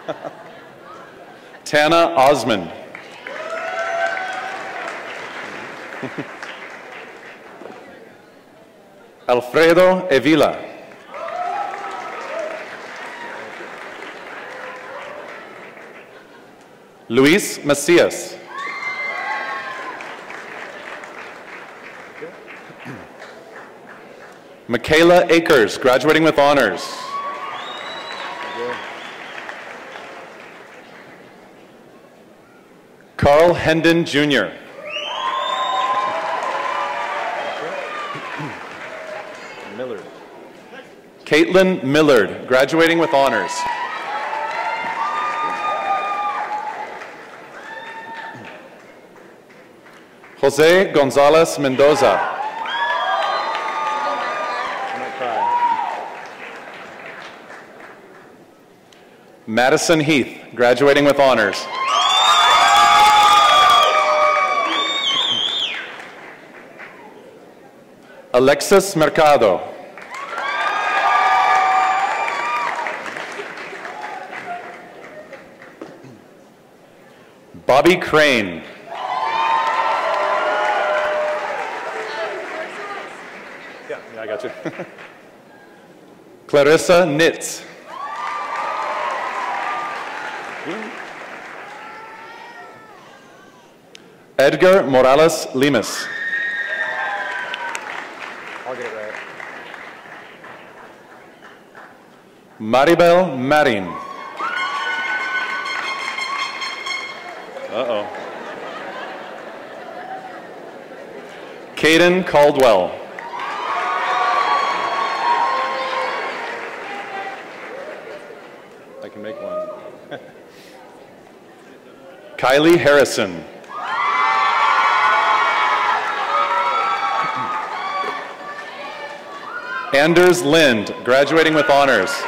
Tana Osman. Alfredo Evila. Luis Macias. Michaela Akers, graduating with honors. Hendon Jr. Millard. Caitlin Millard, graduating with honors. Jose Gonzalez Mendoza. Madison Heath, graduating with honors. Alexis Mercado. Bobby Crane. Yeah, yeah, I got you. Clarissa Nitz. Hmm. Edgar Morales Limas. I'll get it right. Maribel Marin. Uh-oh. Caden Caldwell. I can make one. Kylie Harrison. Anders Lind, graduating with honors.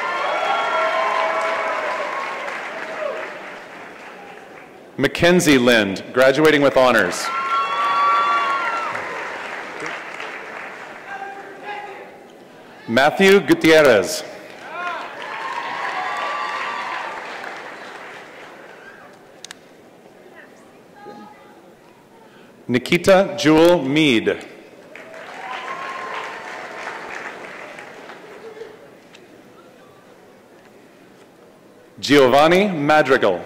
Mackenzie Lind, graduating with honors. Matthew Gutierrez. Nikita Jewel Mead. Giovanni Madrigal.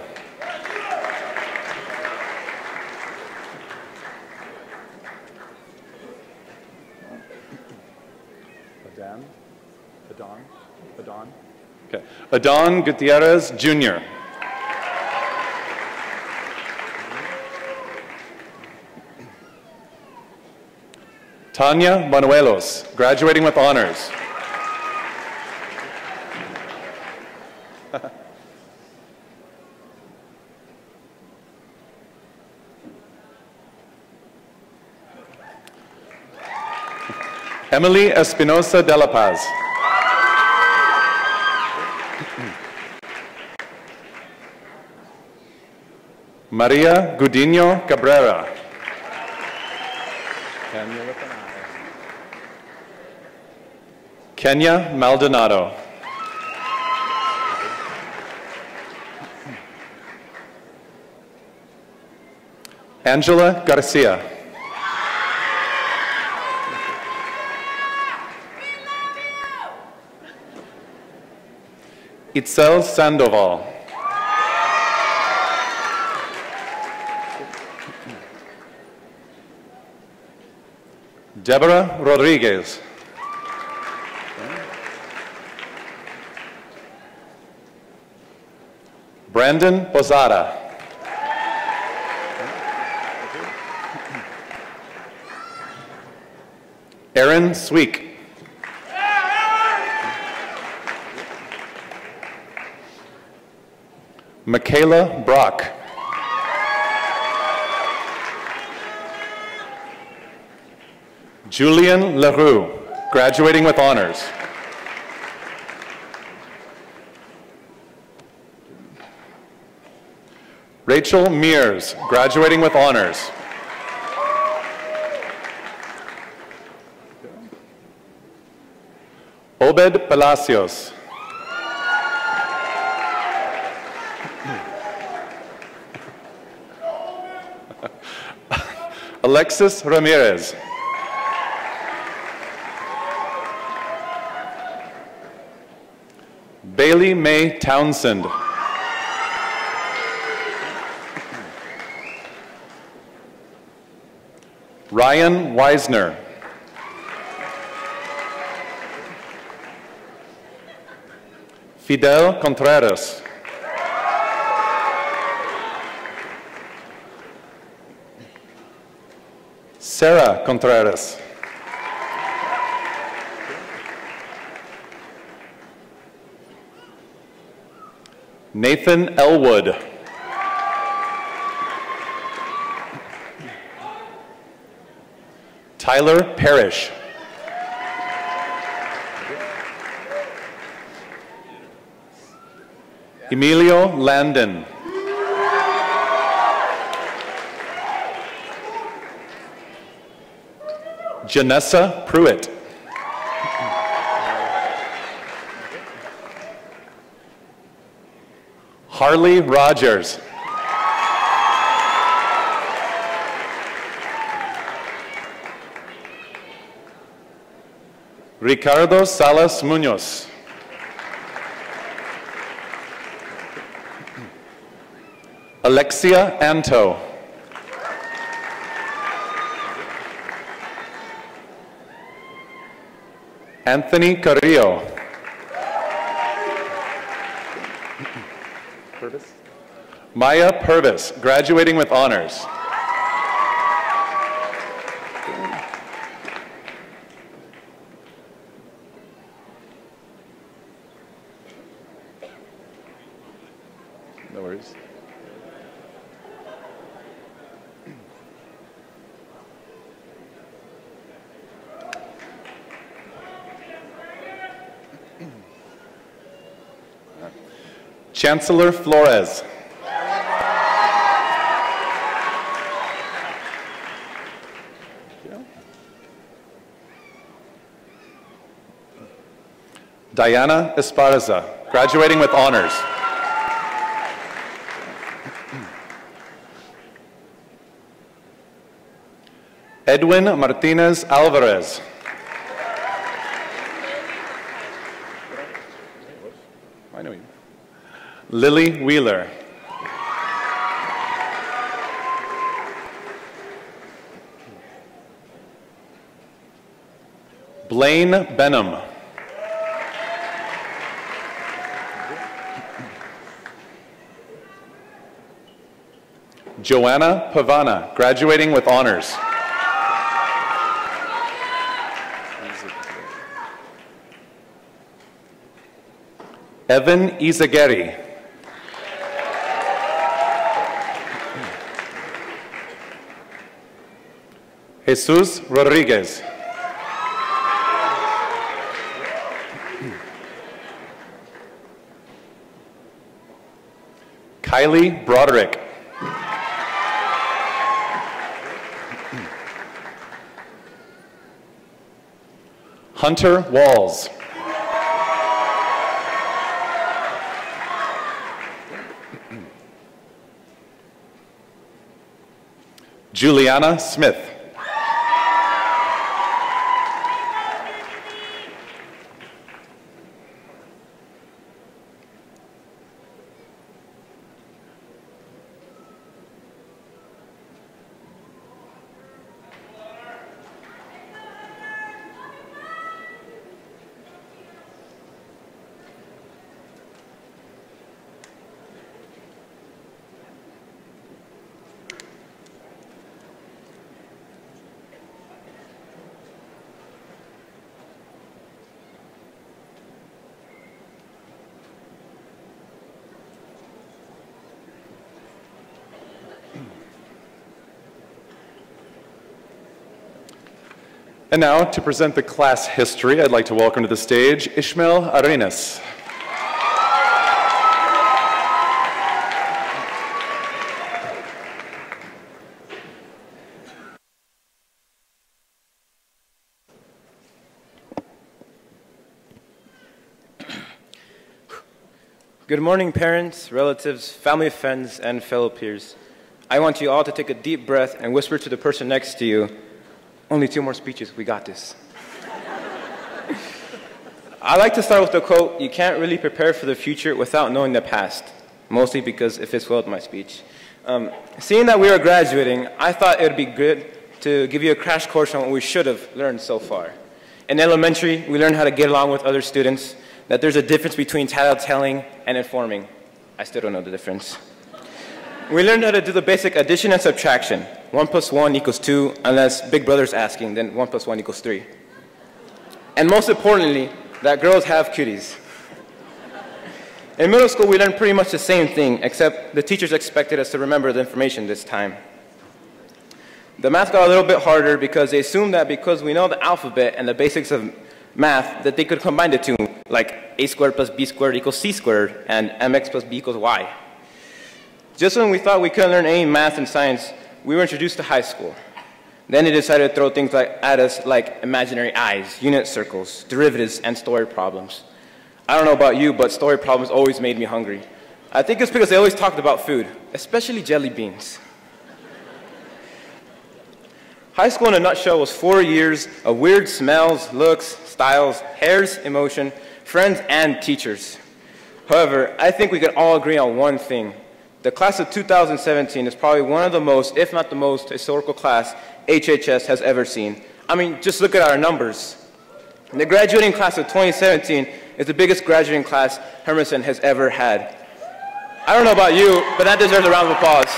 Adan? Adon? Adon? Okay. Adon Gutierrez Jr. Tanya Manuelos, graduating with honors. Emily Espinosa de la Paz. Maria Gudinho Cabrera. Kenya Maldonado. Angela Garcia. Itzel Sandoval. Deborah Rodriguez. Brandon Posada. Aaron Sweek. Michaela Brock. Julian LaRue, graduating with honors. Rachel Mears, graduating with honors. Obed Palacios. Alexis Ramirez. Bailey May Townsend. Ryan Weisner. Fidel Contreras. Sarah Contreras. Nathan Elwood. Tyler Parrish. Emilio Landon. Janessa Pruitt. Harley Rogers. Ricardo Salas Munoz. Alexia Anto. Anthony Carrillo. Purvis? Maya Purvis, graduating with honors. No worries. Chancellor Flores. Diana Esparza, graduating with honors. Edwin Martinez Alvarez. I know you. Lily Wheeler. Blaine Benham. Joanna Pavana, graduating with honors. Evan Izageri. Jesus Rodriguez. Kylie Broderick. Hunter Walls. Juliana Smith. And now, to present the class history, I'd like to welcome to the stage Ishmael Arenas. Good morning, parents, relatives, family, friends, and fellow peers. I want you all to take a deep breath and whisper to the person next to you, only two more speeches, we got this. I like to start with the quote, you can't really prepare for the future without knowing the past, mostly because it fits well with my speech. Um, seeing that we are graduating, I thought it would be good to give you a crash course on what we should have learned so far. In elementary, we learned how to get along with other students, that there's a difference between tattletelling and informing. I still don't know the difference. We learned how to do the basic addition and subtraction. 1 plus 1 equals 2, unless Big Brother's asking, then 1 plus 1 equals 3. And most importantly, that girls have cuties. In middle school, we learned pretty much the same thing, except the teachers expected us to remember the information this time. The math got a little bit harder because they assumed that because we know the alphabet and the basics of math, that they could combine the two, like a squared plus b squared equals c squared, and mx plus b equals y. Just when we thought we couldn't learn any math and science, we were introduced to high school. Then they decided to throw things like, at us like imaginary eyes, unit circles, derivatives, and story problems. I don't know about you, but story problems always made me hungry. I think it's because they always talked about food, especially jelly beans. High school in a nutshell was four years of weird smells, looks, styles, hairs, emotion, friends, and teachers. However, I think we can all agree on one thing. The class of 2017 is probably one of the most, if not the most, historical class HHS has ever seen. I mean, just look at our numbers. The graduating class of 2017 is the biggest graduating class Hermiston has ever had. I don't know about you, but that deserves a round of applause.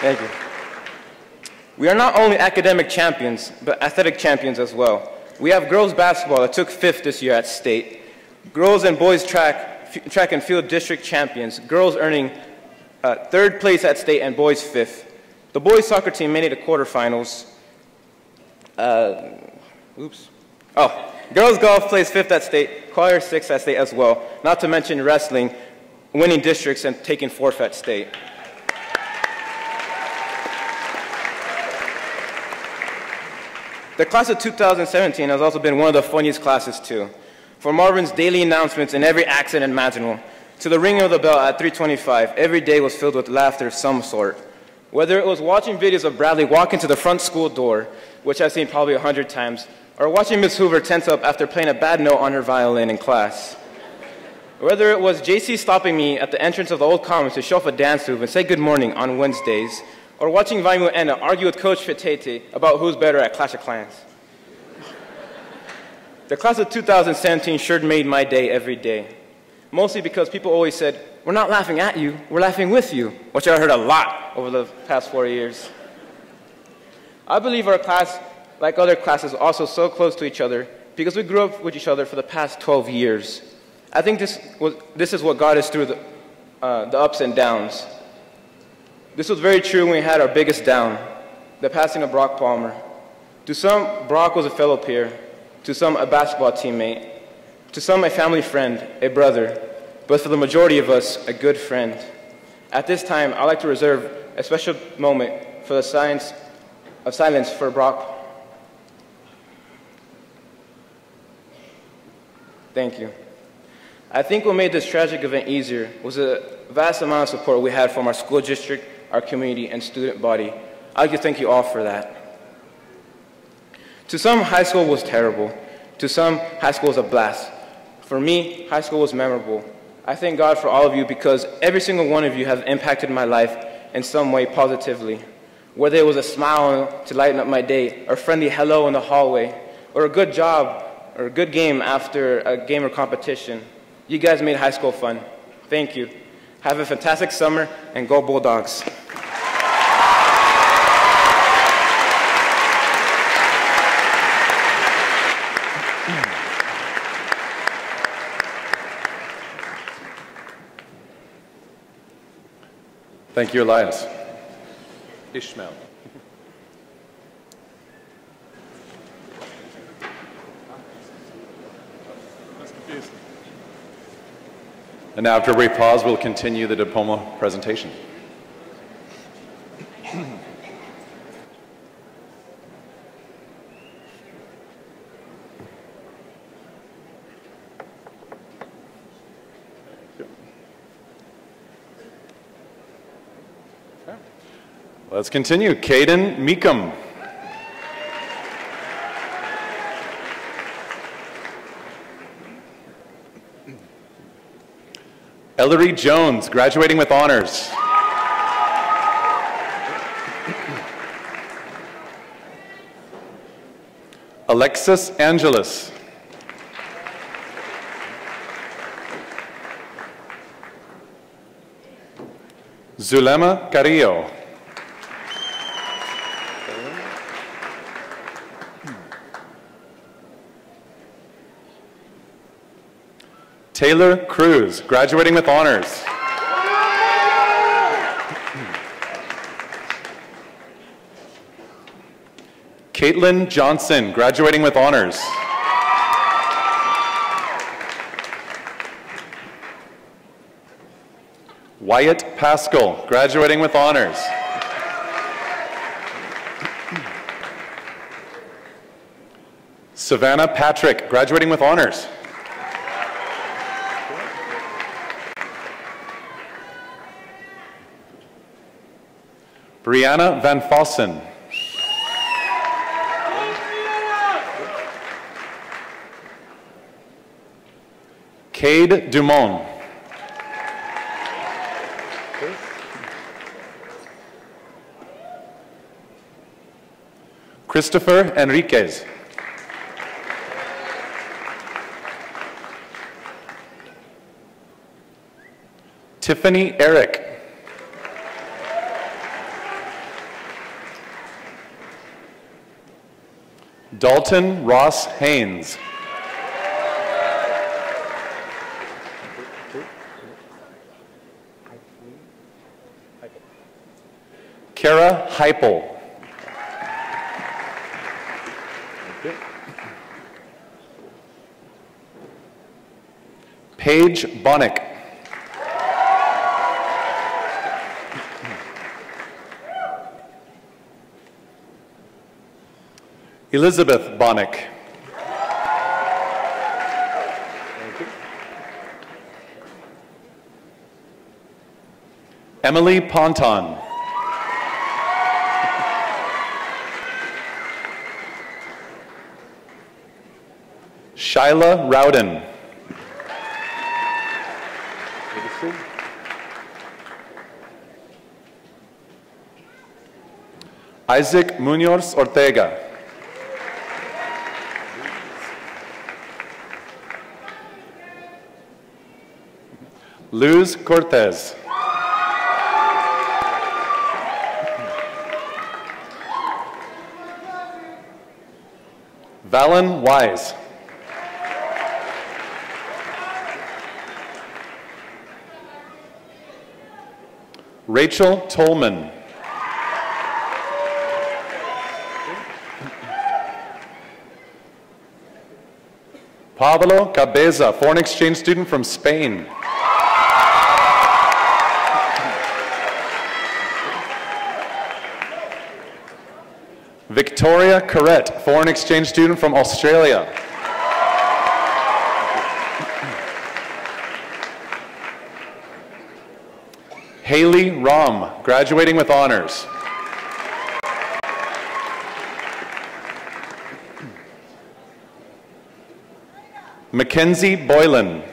Thank you. We are not only academic champions, but athletic champions as well. We have girls basketball that took fifth this year at state, girls and boys track, track and field district champions, girls earning uh, third place at state and boys fifth. The boys soccer team made it to quarterfinals. Uh, oops. Oh, girls golf placed fifth at state, choir sixth at state as well, not to mention wrestling, winning districts and taking fourth at state. The class of 2017 has also been one of the funniest classes too. From Marvin's daily announcements in every accent imaginable, to the ringing of the bell at 325, every day was filled with laughter of some sort. Whether it was watching videos of Bradley walk into the front school door, which I've seen probably a hundred times, or watching Miss Hoover tense up after playing a bad note on her violin in class. Whether it was JC stopping me at the entrance of the old commons to show off a dance move and say good morning on Wednesdays, or watching Vaimu Enna argue with Coach Fitete about who's better at Clash of Clans. the class of 2017 sure made my day every day. Mostly because people always said, we're not laughing at you, we're laughing with you, which I heard a lot over the past four years. I believe our class like other classes, also so close to each other because we grew up with each other for the past 12 years. I think this, was, this is what got us through the, uh, the ups and downs. This was very true when we had our biggest down, the passing of Brock Palmer. To some, Brock was a fellow peer. To some, a basketball teammate. To some, a family friend, a brother. But for the majority of us, a good friend. At this time, I'd like to reserve a special moment for the science of silence for Brock. Thank you. I think what made this tragic event easier was the vast amount of support we had from our school district, our community, and student body. I'd like to thank you all for that. To some, high school was terrible. To some, high school was a blast. For me, high school was memorable. I thank God for all of you because every single one of you has impacted my life in some way positively. Whether it was a smile to lighten up my day, or a friendly hello in the hallway, or a good job, or a good game after a game or competition. You guys made high school fun. Thank you. Have a fantastic summer and go Bulldogs. Thank you, Elias. Ishmael. And now, after a brief pause, we'll continue the diploma presentation. Let's continue. Caden Meekum. Ellery Jones, graduating with honors. Alexis Angelus. Zulema Carrillo. Taylor Cruz, graduating with honors. Caitlin Johnson, graduating with honors. Wyatt Pascal, graduating with honors. Savannah Patrick, graduating with honors. Brianna Van Fossen. Cade Dumont. Christopher Enriquez. Tiffany Eric. Dalton Ross Haynes. Kara Heipel. Paige Bonnick. Elizabeth Bonnick. Emily Ponton. Shyla Rowden. Isaac Munoz Ortega. Luz Cortez. Valen Wise. Rachel Tolman. Pablo Cabeza, foreign exchange student from Spain. Victoria Corrett, foreign exchange student from Australia. Haley Rom, graduating with honors. Mackenzie Boylan.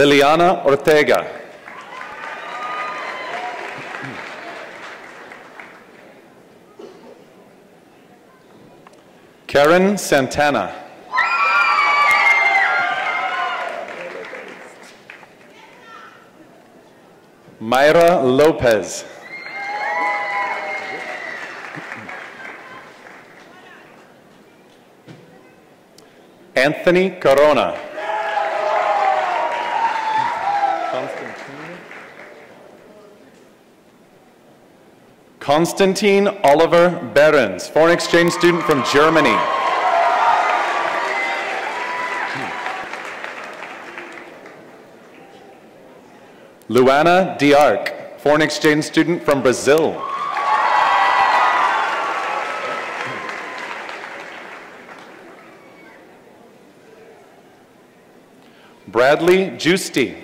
Liliana Ortega. Karen Santana. Myra Lopez. Anthony Corona. Konstantin Oliver Behrens, foreign exchange student from Germany. Luana Diarc, foreign exchange student from Brazil. Bradley Giusti.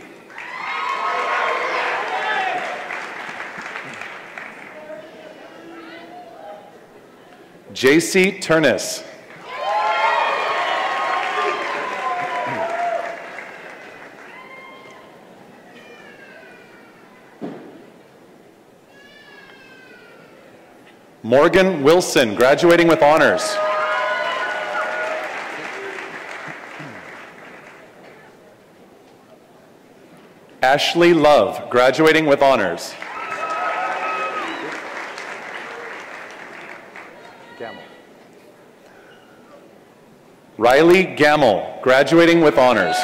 JC Turnus. Morgan Wilson, graduating with honors. Ashley Love, graduating with honors. Riley Gamble, graduating with honors.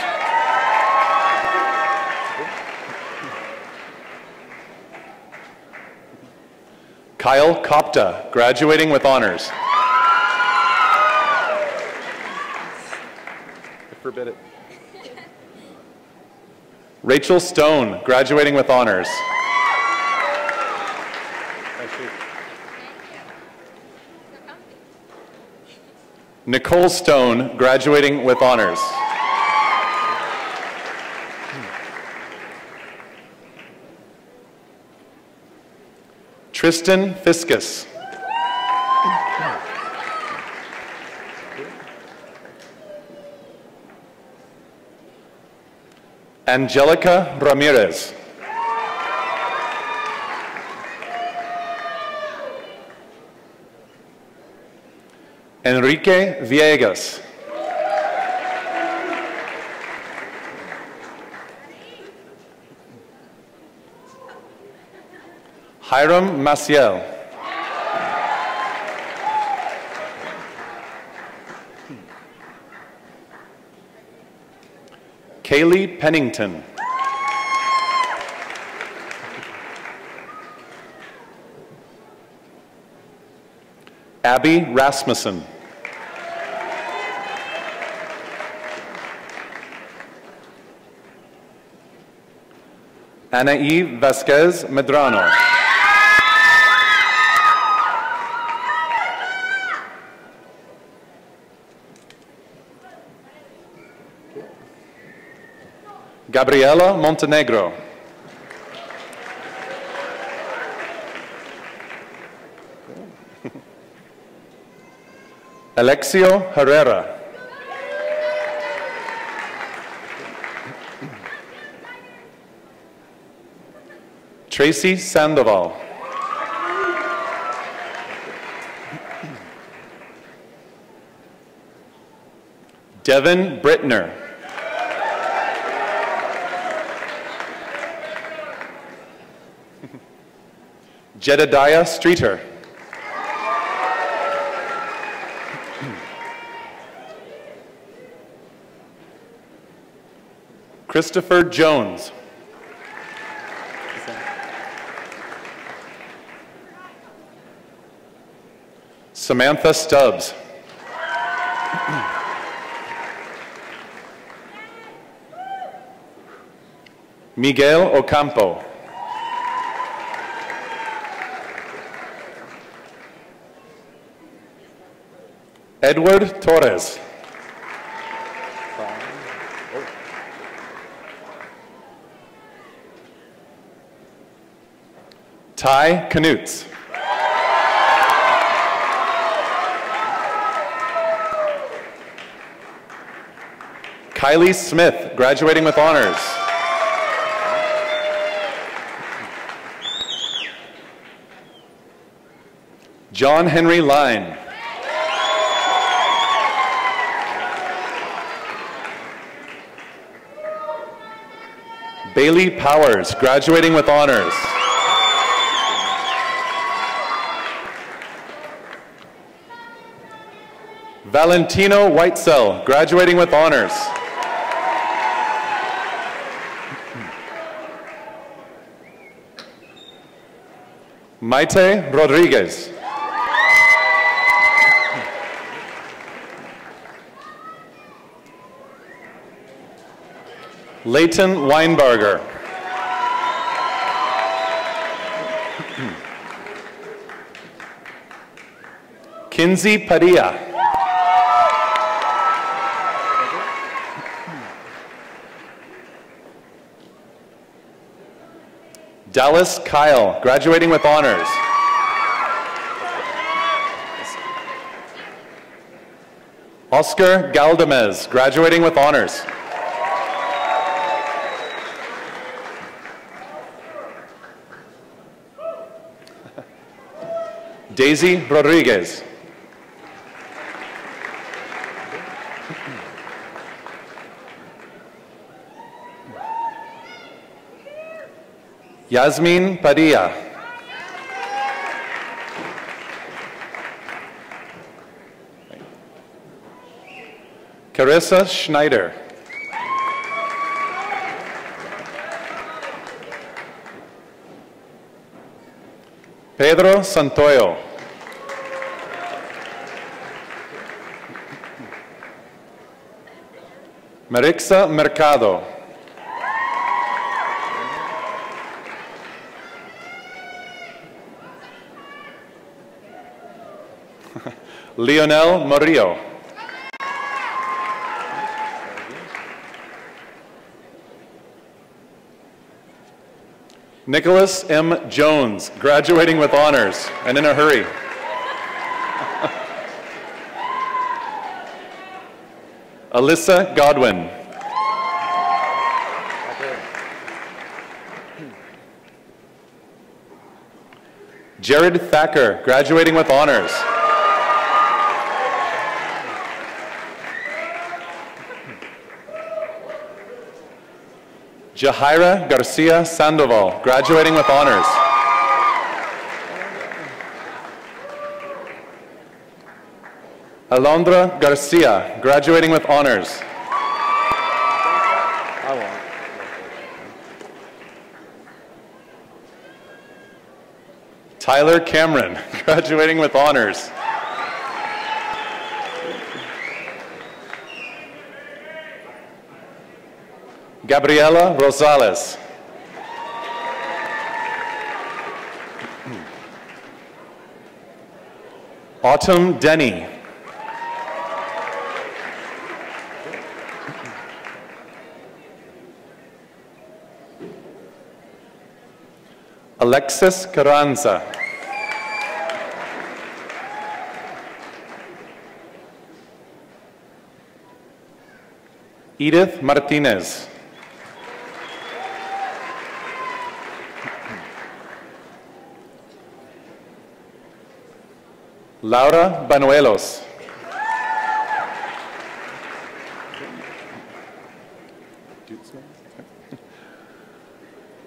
Kyle Kopta, graduating with honors. I forbid it. Rachel Stone, graduating with honors. Nicole Stone, graduating with honors. Tristan Fiskus. Angelica Ramirez. Enrique Viegas. Hiram Maciel. Kaylee Pennington. Abby Rasmussen. Ana Anaí Vasquez Medrano. Gabriela Montenegro. Alexio Herrera. Tracy Sandoval. Devin Brittner. Jedediah Streeter. Christopher Jones. Samantha Stubbs. Miguel Ocampo. Edward Torres. Ty Knutz. Kylie Smith, graduating with honors. John Henry Line. Bailey Powers, graduating with honors. Valentino Whitesell, graduating with honors. Maite Rodriguez. Leighton Weinberger. Kinsey Padilla. Dallas Kyle, graduating with honors. Oscar Galdamez, graduating with honors. Daisy Rodriguez. Yasmin Padilla. Carissa Schneider. Pedro Santoyo. Marixa Mercado. Lionel Murillo. Nicholas M. Jones, graduating with honors and in a hurry. Alyssa Godwin. Jared Thacker, graduating with honors. Jahaira Garcia Sandoval, graduating with honors. Alondra Garcia, graduating with honors. Tyler Cameron, graduating with honors. Gabriela Rosales. Autumn Denny. Alexis Carranza. Edith Martinez. Laura Banuelos.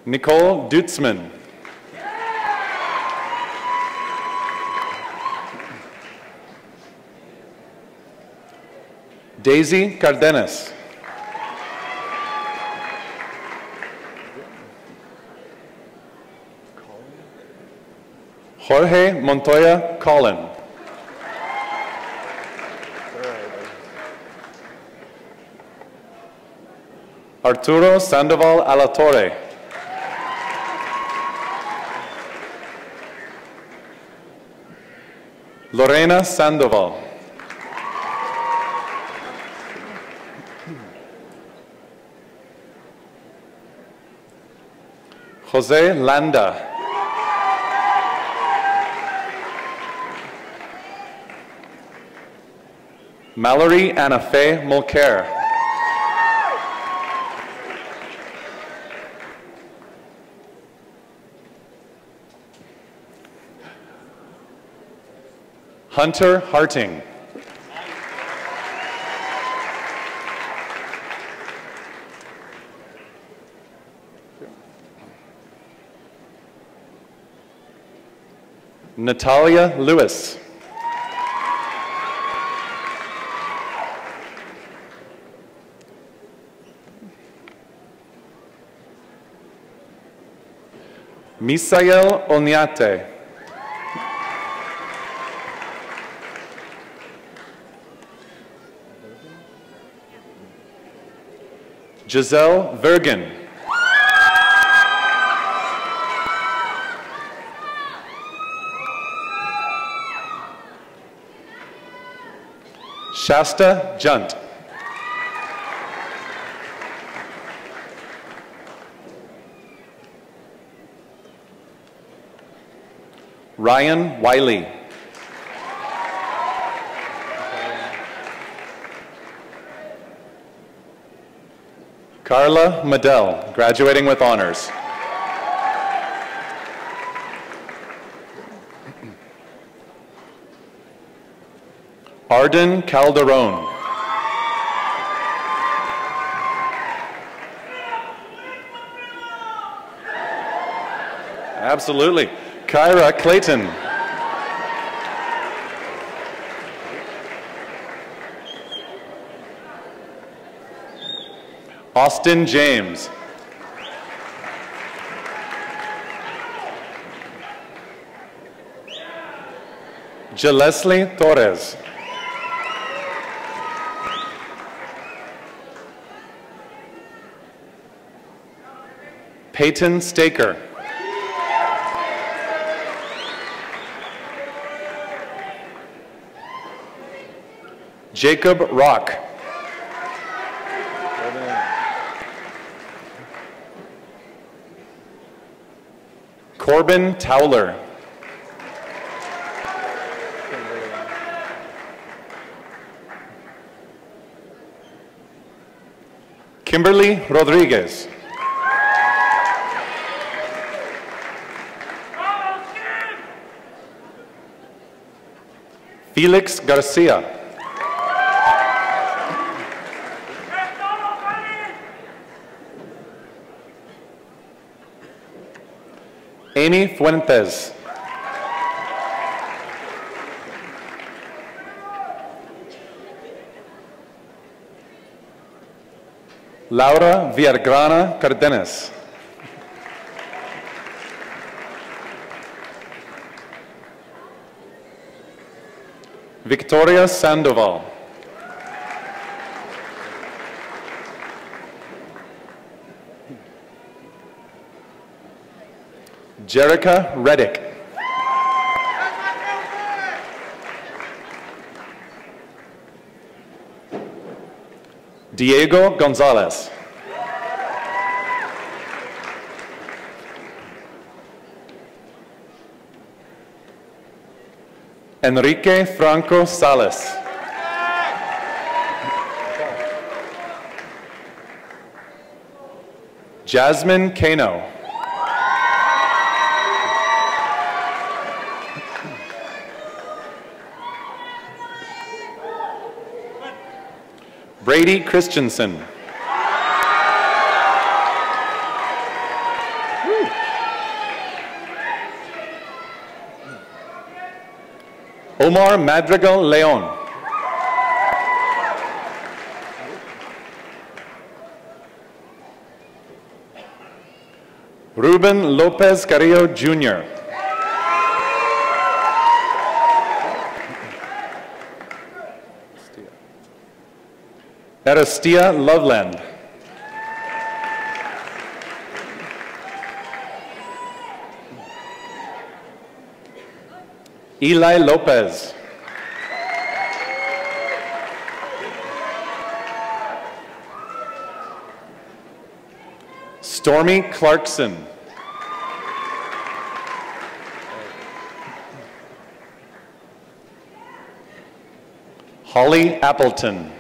Nicole Dutzman. Daisy Cardenas. Jorge Montoya Collin. Arturo Sandoval Alatorre. Lorena Sandoval. Jose Landa. Mallory Anna Faye Mulcair. Hunter Harting. Natalia Lewis. Misael Onyate. Giselle Vergen. Shasta Junt. Ryan Wiley. Carla Medell, graduating with honors. Arden Calderon. Absolutely. Kyra Clayton. Austin James. Jaleslie Torres. Peyton Staker. Jacob Rock. Corbin Towler. Kimberly Rodriguez. Felix Garcia. Amy Fuentes. Laura Villagrana Cardenas. Victoria Sandoval. Jerica Reddick. Diego Gonzalez. Enrique Franco Salas. Jasmine Kano. Brady Christensen. Omar Madrigal Leon. Ruben Lopez Carrillo Jr. Aristia Loveland. Eli Lopez. Stormy Clarkson. Holly Appleton.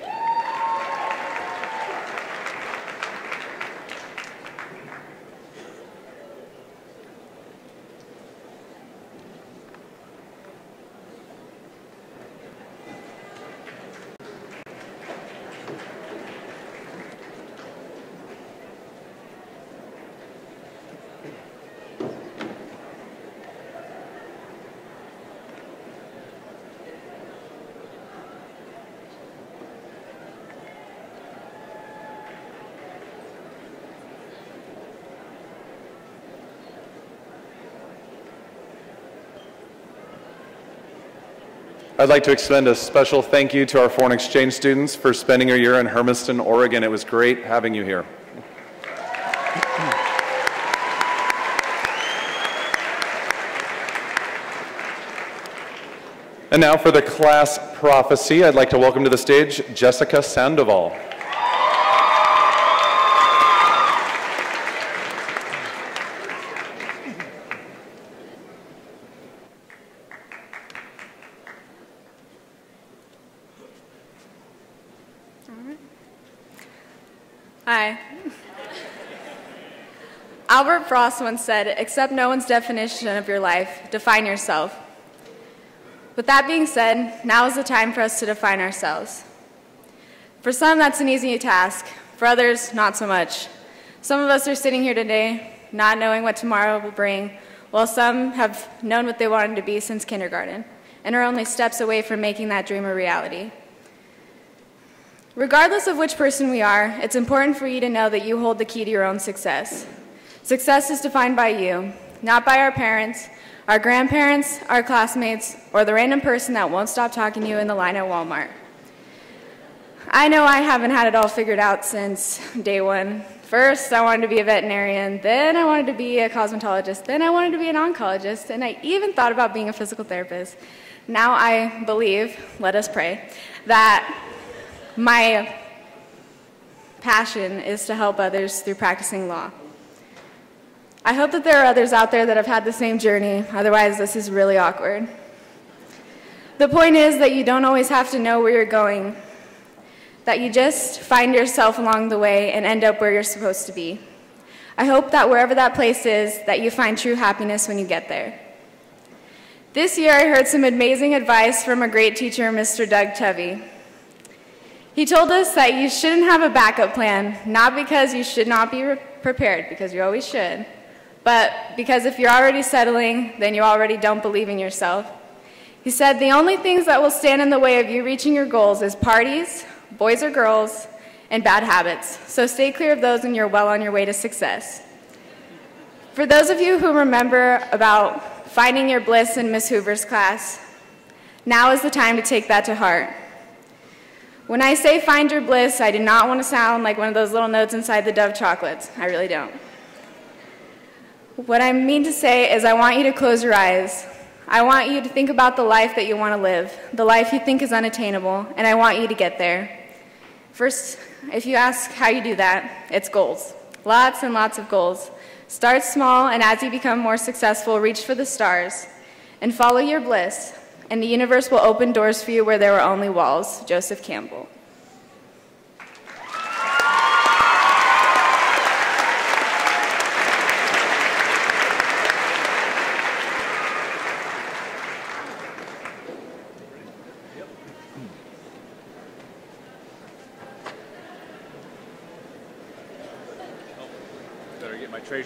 I'd like to extend a special thank you to our foreign exchange students for spending your year in Hermiston, Oregon. It was great having you here. And now for the class prophecy, I'd like to welcome to the stage Jessica Sandoval. Frost once said, accept no one's definition of your life, define yourself. With that being said, now is the time for us to define ourselves. For some, that's an easy task. For others, not so much. Some of us are sitting here today not knowing what tomorrow will bring, while some have known what they wanted to be since kindergarten and are only steps away from making that dream a reality. Regardless of which person we are, it's important for you to know that you hold the key to your own success. Success is defined by you, not by our parents, our grandparents, our classmates, or the random person that won't stop talking to you in the line at Walmart. I know I haven't had it all figured out since day one. First, I wanted to be a veterinarian, then I wanted to be a cosmetologist, then I wanted to be an oncologist, and I even thought about being a physical therapist. Now I believe, let us pray, that my passion is to help others through practicing law. I hope that there are others out there that have had the same journey, otherwise, this is really awkward. The point is that you don't always have to know where you're going, that you just find yourself along the way and end up where you're supposed to be. I hope that wherever that place is, that you find true happiness when you get there. This year, I heard some amazing advice from a great teacher, Mr. Doug Chevy. He told us that you shouldn't have a backup plan, not because you should not be prepared, because you always should, but because if you're already settling, then you already don't believe in yourself. He said the only things that will stand in the way of you reaching your goals is parties, boys or girls, and bad habits. So stay clear of those and you're well on your way to success. For those of you who remember about finding your bliss in Miss Hoover's class, now is the time to take that to heart. When I say find your bliss, I do not want to sound like one of those little notes inside the Dove chocolates. I really don't. What I mean to say is I want you to close your eyes. I want you to think about the life that you want to live, the life you think is unattainable, and I want you to get there. First, if you ask how you do that, it's goals. Lots and lots of goals. Start small, and as you become more successful, reach for the stars and follow your bliss, and the universe will open doors for you where there were only walls. Joseph Campbell.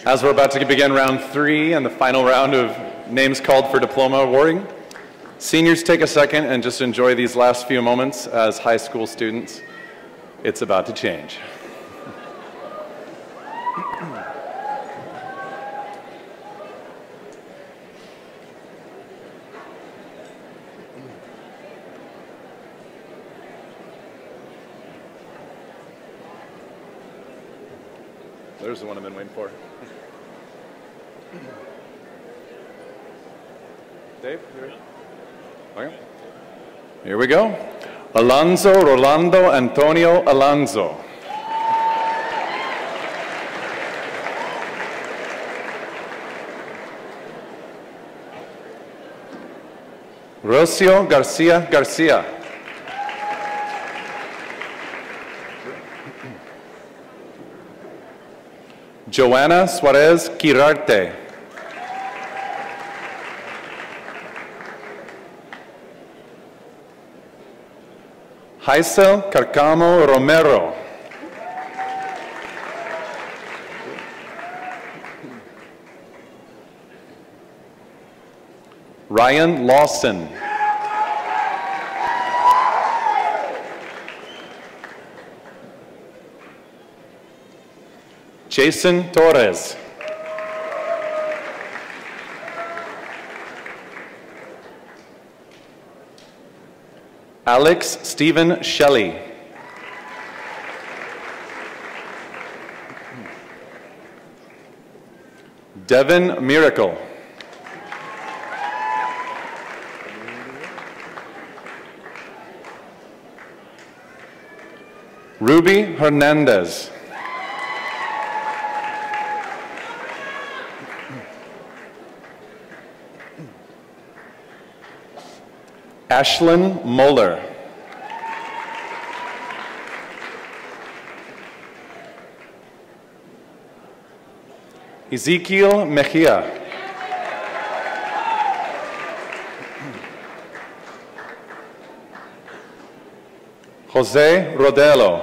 As we're about to begin round three and the final round of names called for diploma awarding, seniors take a second and just enjoy these last few moments as high school students. It's about to change. There's the one in the Here we go. Alonso Rolando Antonio Alonso. Rocio Garcia Garcia. Joanna Suarez Quirarte. Haisel Carcamo Romero. Ryan Lawson. Jason Torres. Alex Stephen Shelley. Devin Miracle. Ruby Hernandez. Ashlyn Moeller. Ezekiel Mejia. Jose Rodelo.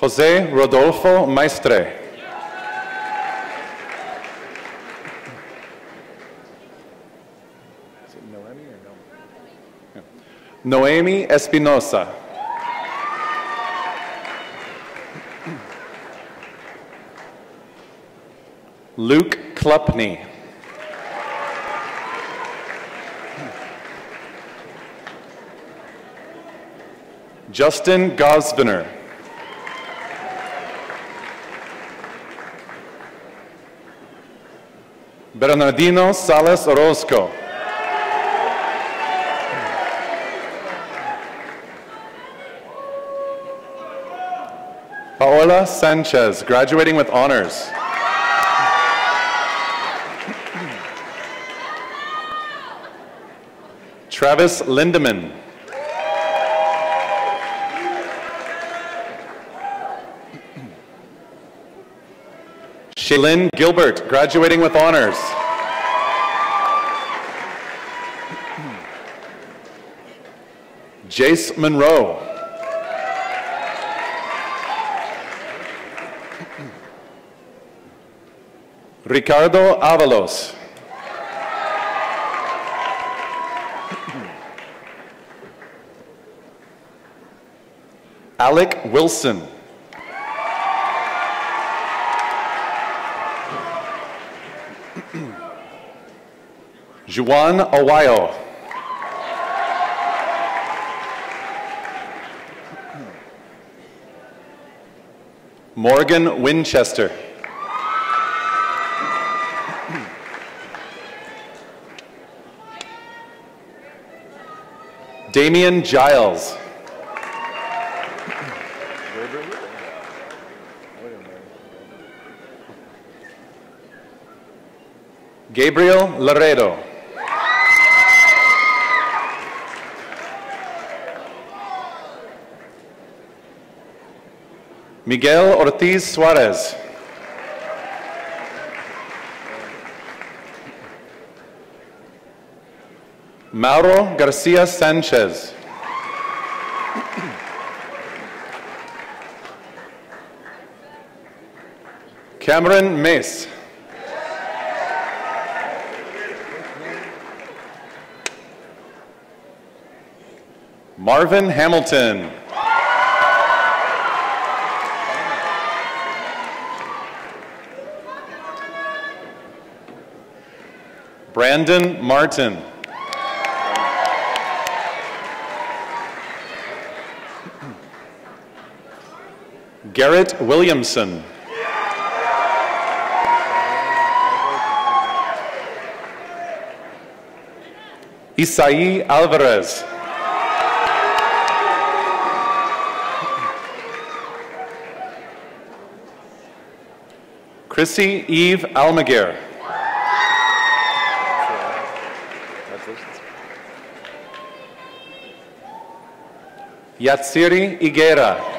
Jose Rodolfo Maestre. Noemi Espinosa. Luke Klupney. Justin Gosvener. Bernardino Salas Orozco. Sanchez, graduating with honors. Travis Lindeman. Shaylin Gilbert, graduating with honors. Jace Monroe. Ricardo Avalos. Alec Wilson. Juan Awayo. Morgan Winchester. Damian Giles. Gabriel Laredo. Miguel Ortiz Suarez. Mauro Garcia Sanchez. Cameron Mace. Marvin Hamilton. Brandon Martin. Garrett Williamson. Isai Alvarez. Chrissy Eve Almaguer. Yatsiri Higuera.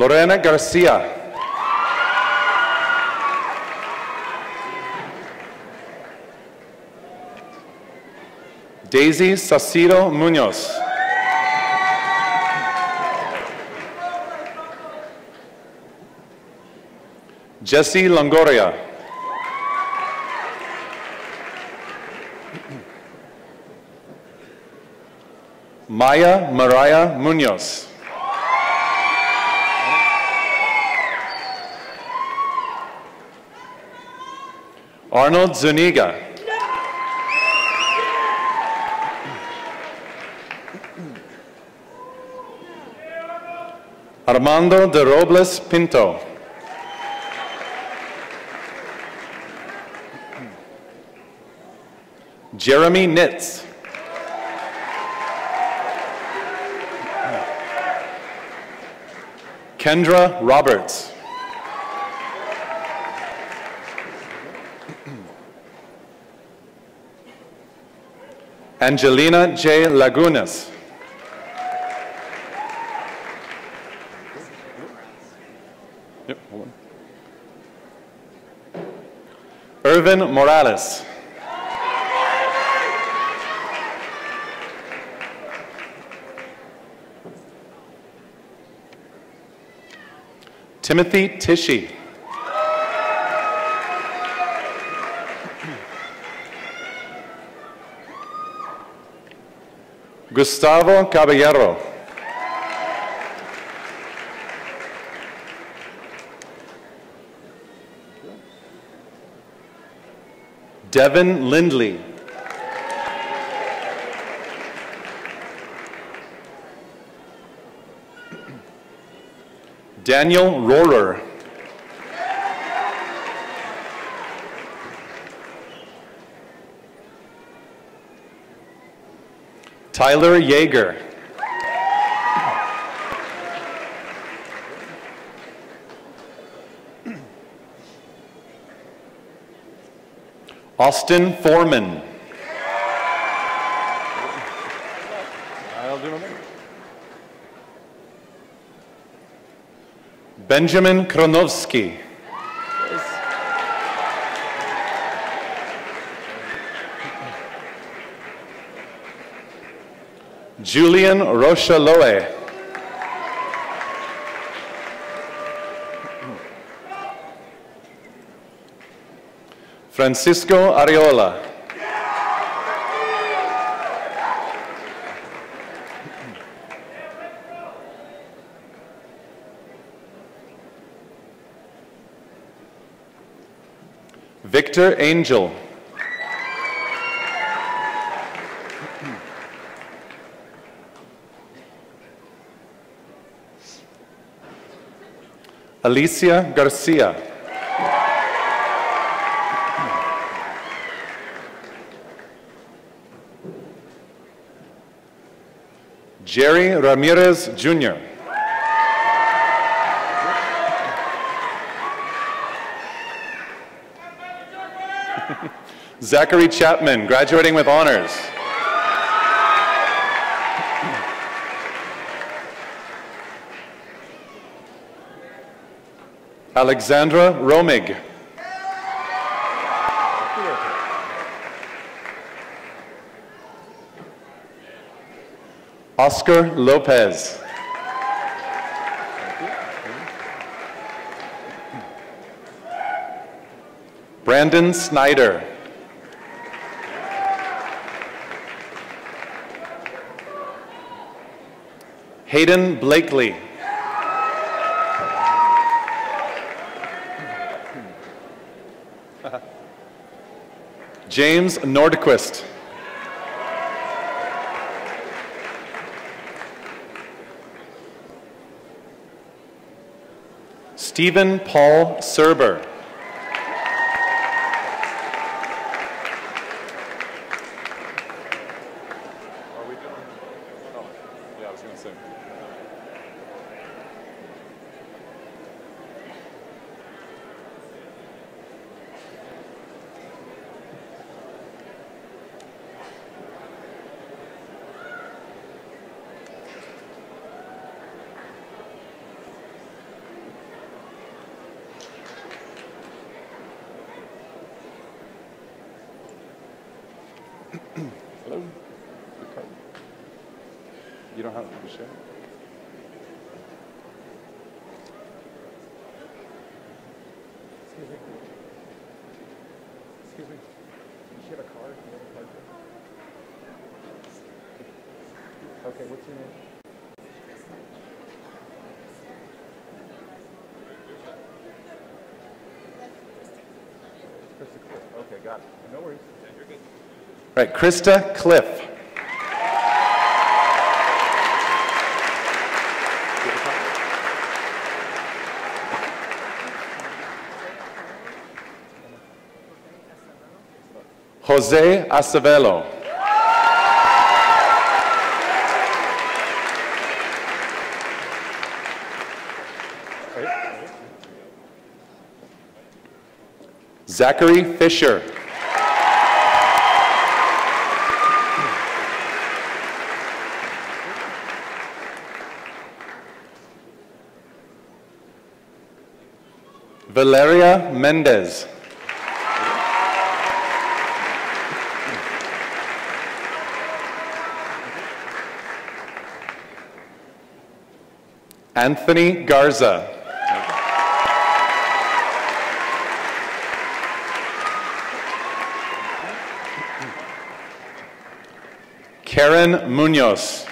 Lorena Garcia. Daisy Sacido Munoz. Jesse Longoria. Maya Mariah Munoz. Arnold Zuniga. Armando de Robles Pinto. Jeremy Nitz. Kendra Roberts. Angelina J. Lagunas. Irvin Morales. Timothy Tishy. Gustavo Caballero. Devin Lindley. Daniel Rohrer. Tyler Yeager. Austin Foreman. Benjamin Kronowski. Julian Rocha Rochaloe. Francisco Ariola. Victor Angel. Alicia Garcia. Jerry Ramirez Jr. Zachary Chapman, graduating with honors. Alexandra Romig. Oscar Lopez. Brandon Snyder. Hayden Blakely. James Nordquist. Stephen Paul Serber. Right, Krista Cliff. Jose Acevedo. Zachary Fisher. Valeria Mendez. Anthony Garza. Karen Munoz.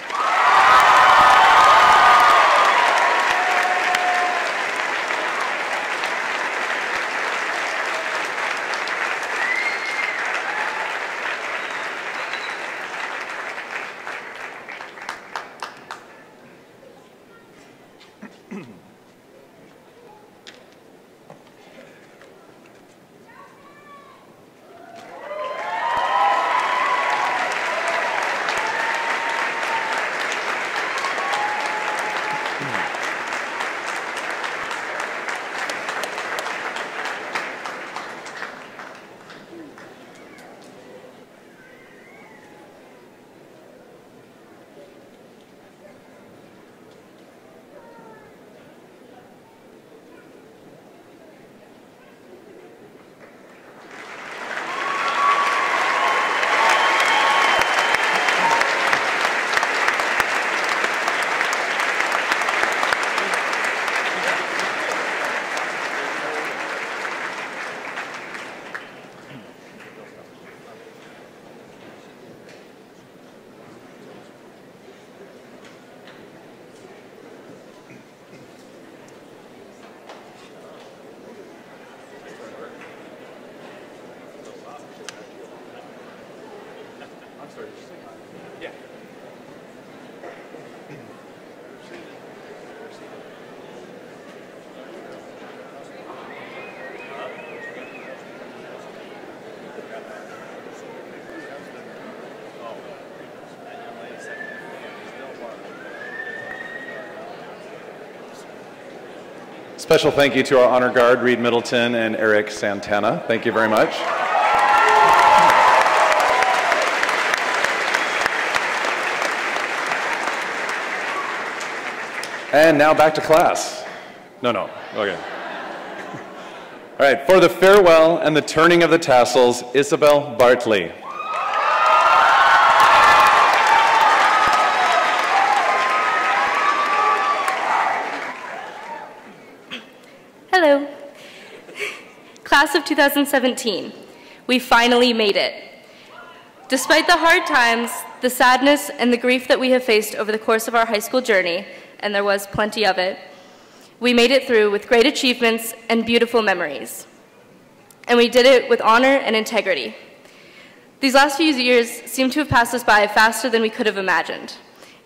Special thank you to our honor guard, Reed Middleton and Eric Santana. Thank you very much. And now back to class. No, no, okay. All right, for the farewell and the turning of the tassels, Isabel Bartley. Hello. Class of 2017, we finally made it. Despite the hard times, the sadness, and the grief that we have faced over the course of our high school journey, and there was plenty of it, we made it through with great achievements and beautiful memories. And we did it with honor and integrity. These last few years seem to have passed us by faster than we could have imagined.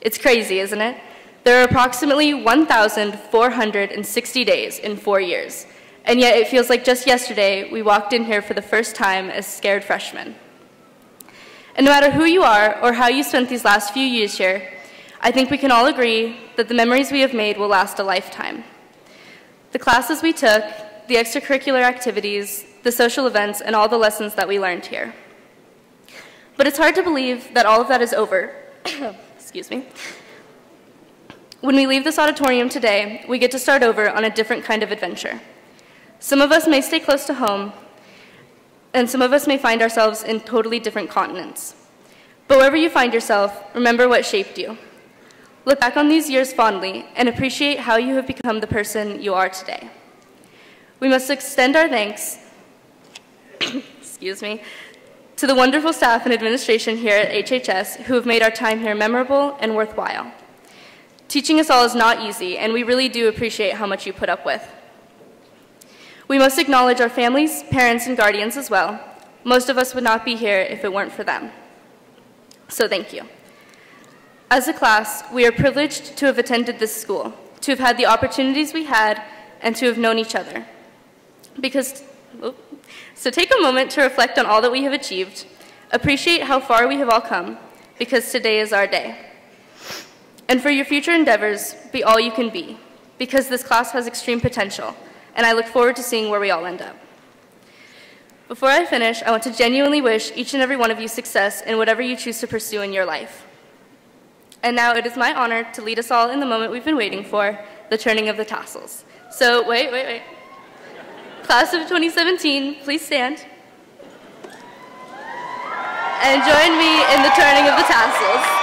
It's crazy, isn't it? There are approximately 1,460 days in four years, and yet it feels like just yesterday we walked in here for the first time as scared freshmen. And no matter who you are or how you spent these last few years here, I think we can all agree that the memories we have made will last a lifetime. The classes we took, the extracurricular activities, the social events, and all the lessons that we learned here. But it's hard to believe that all of that is over. Excuse me. When we leave this auditorium today, we get to start over on a different kind of adventure. Some of us may stay close to home, and some of us may find ourselves in totally different continents. But wherever you find yourself, remember what shaped you. Look back on these years fondly and appreciate how you have become the person you are today. We must extend our thanks, excuse me, to the wonderful staff and administration here at HHS who have made our time here memorable and worthwhile. Teaching us all is not easy, and we really do appreciate how much you put up with. We must acknowledge our families, parents, and guardians as well. Most of us would not be here if it weren't for them. So thank you. As a class, we are privileged to have attended this school, to have had the opportunities we had, and to have known each other. Because, so take a moment to reflect on all that we have achieved, appreciate how far we have all come, because today is our day. And for your future endeavors, be all you can be, because this class has extreme potential, and I look forward to seeing where we all end up. Before I finish, I want to genuinely wish each and every one of you success in whatever you choose to pursue in your life. And now it is my honor to lead us all in the moment we've been waiting for, the turning of the tassels. So wait, wait, wait. Class of 2017, please stand. And join me in the turning of the tassels.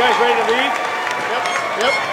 guys ready to leave? Yep, yep.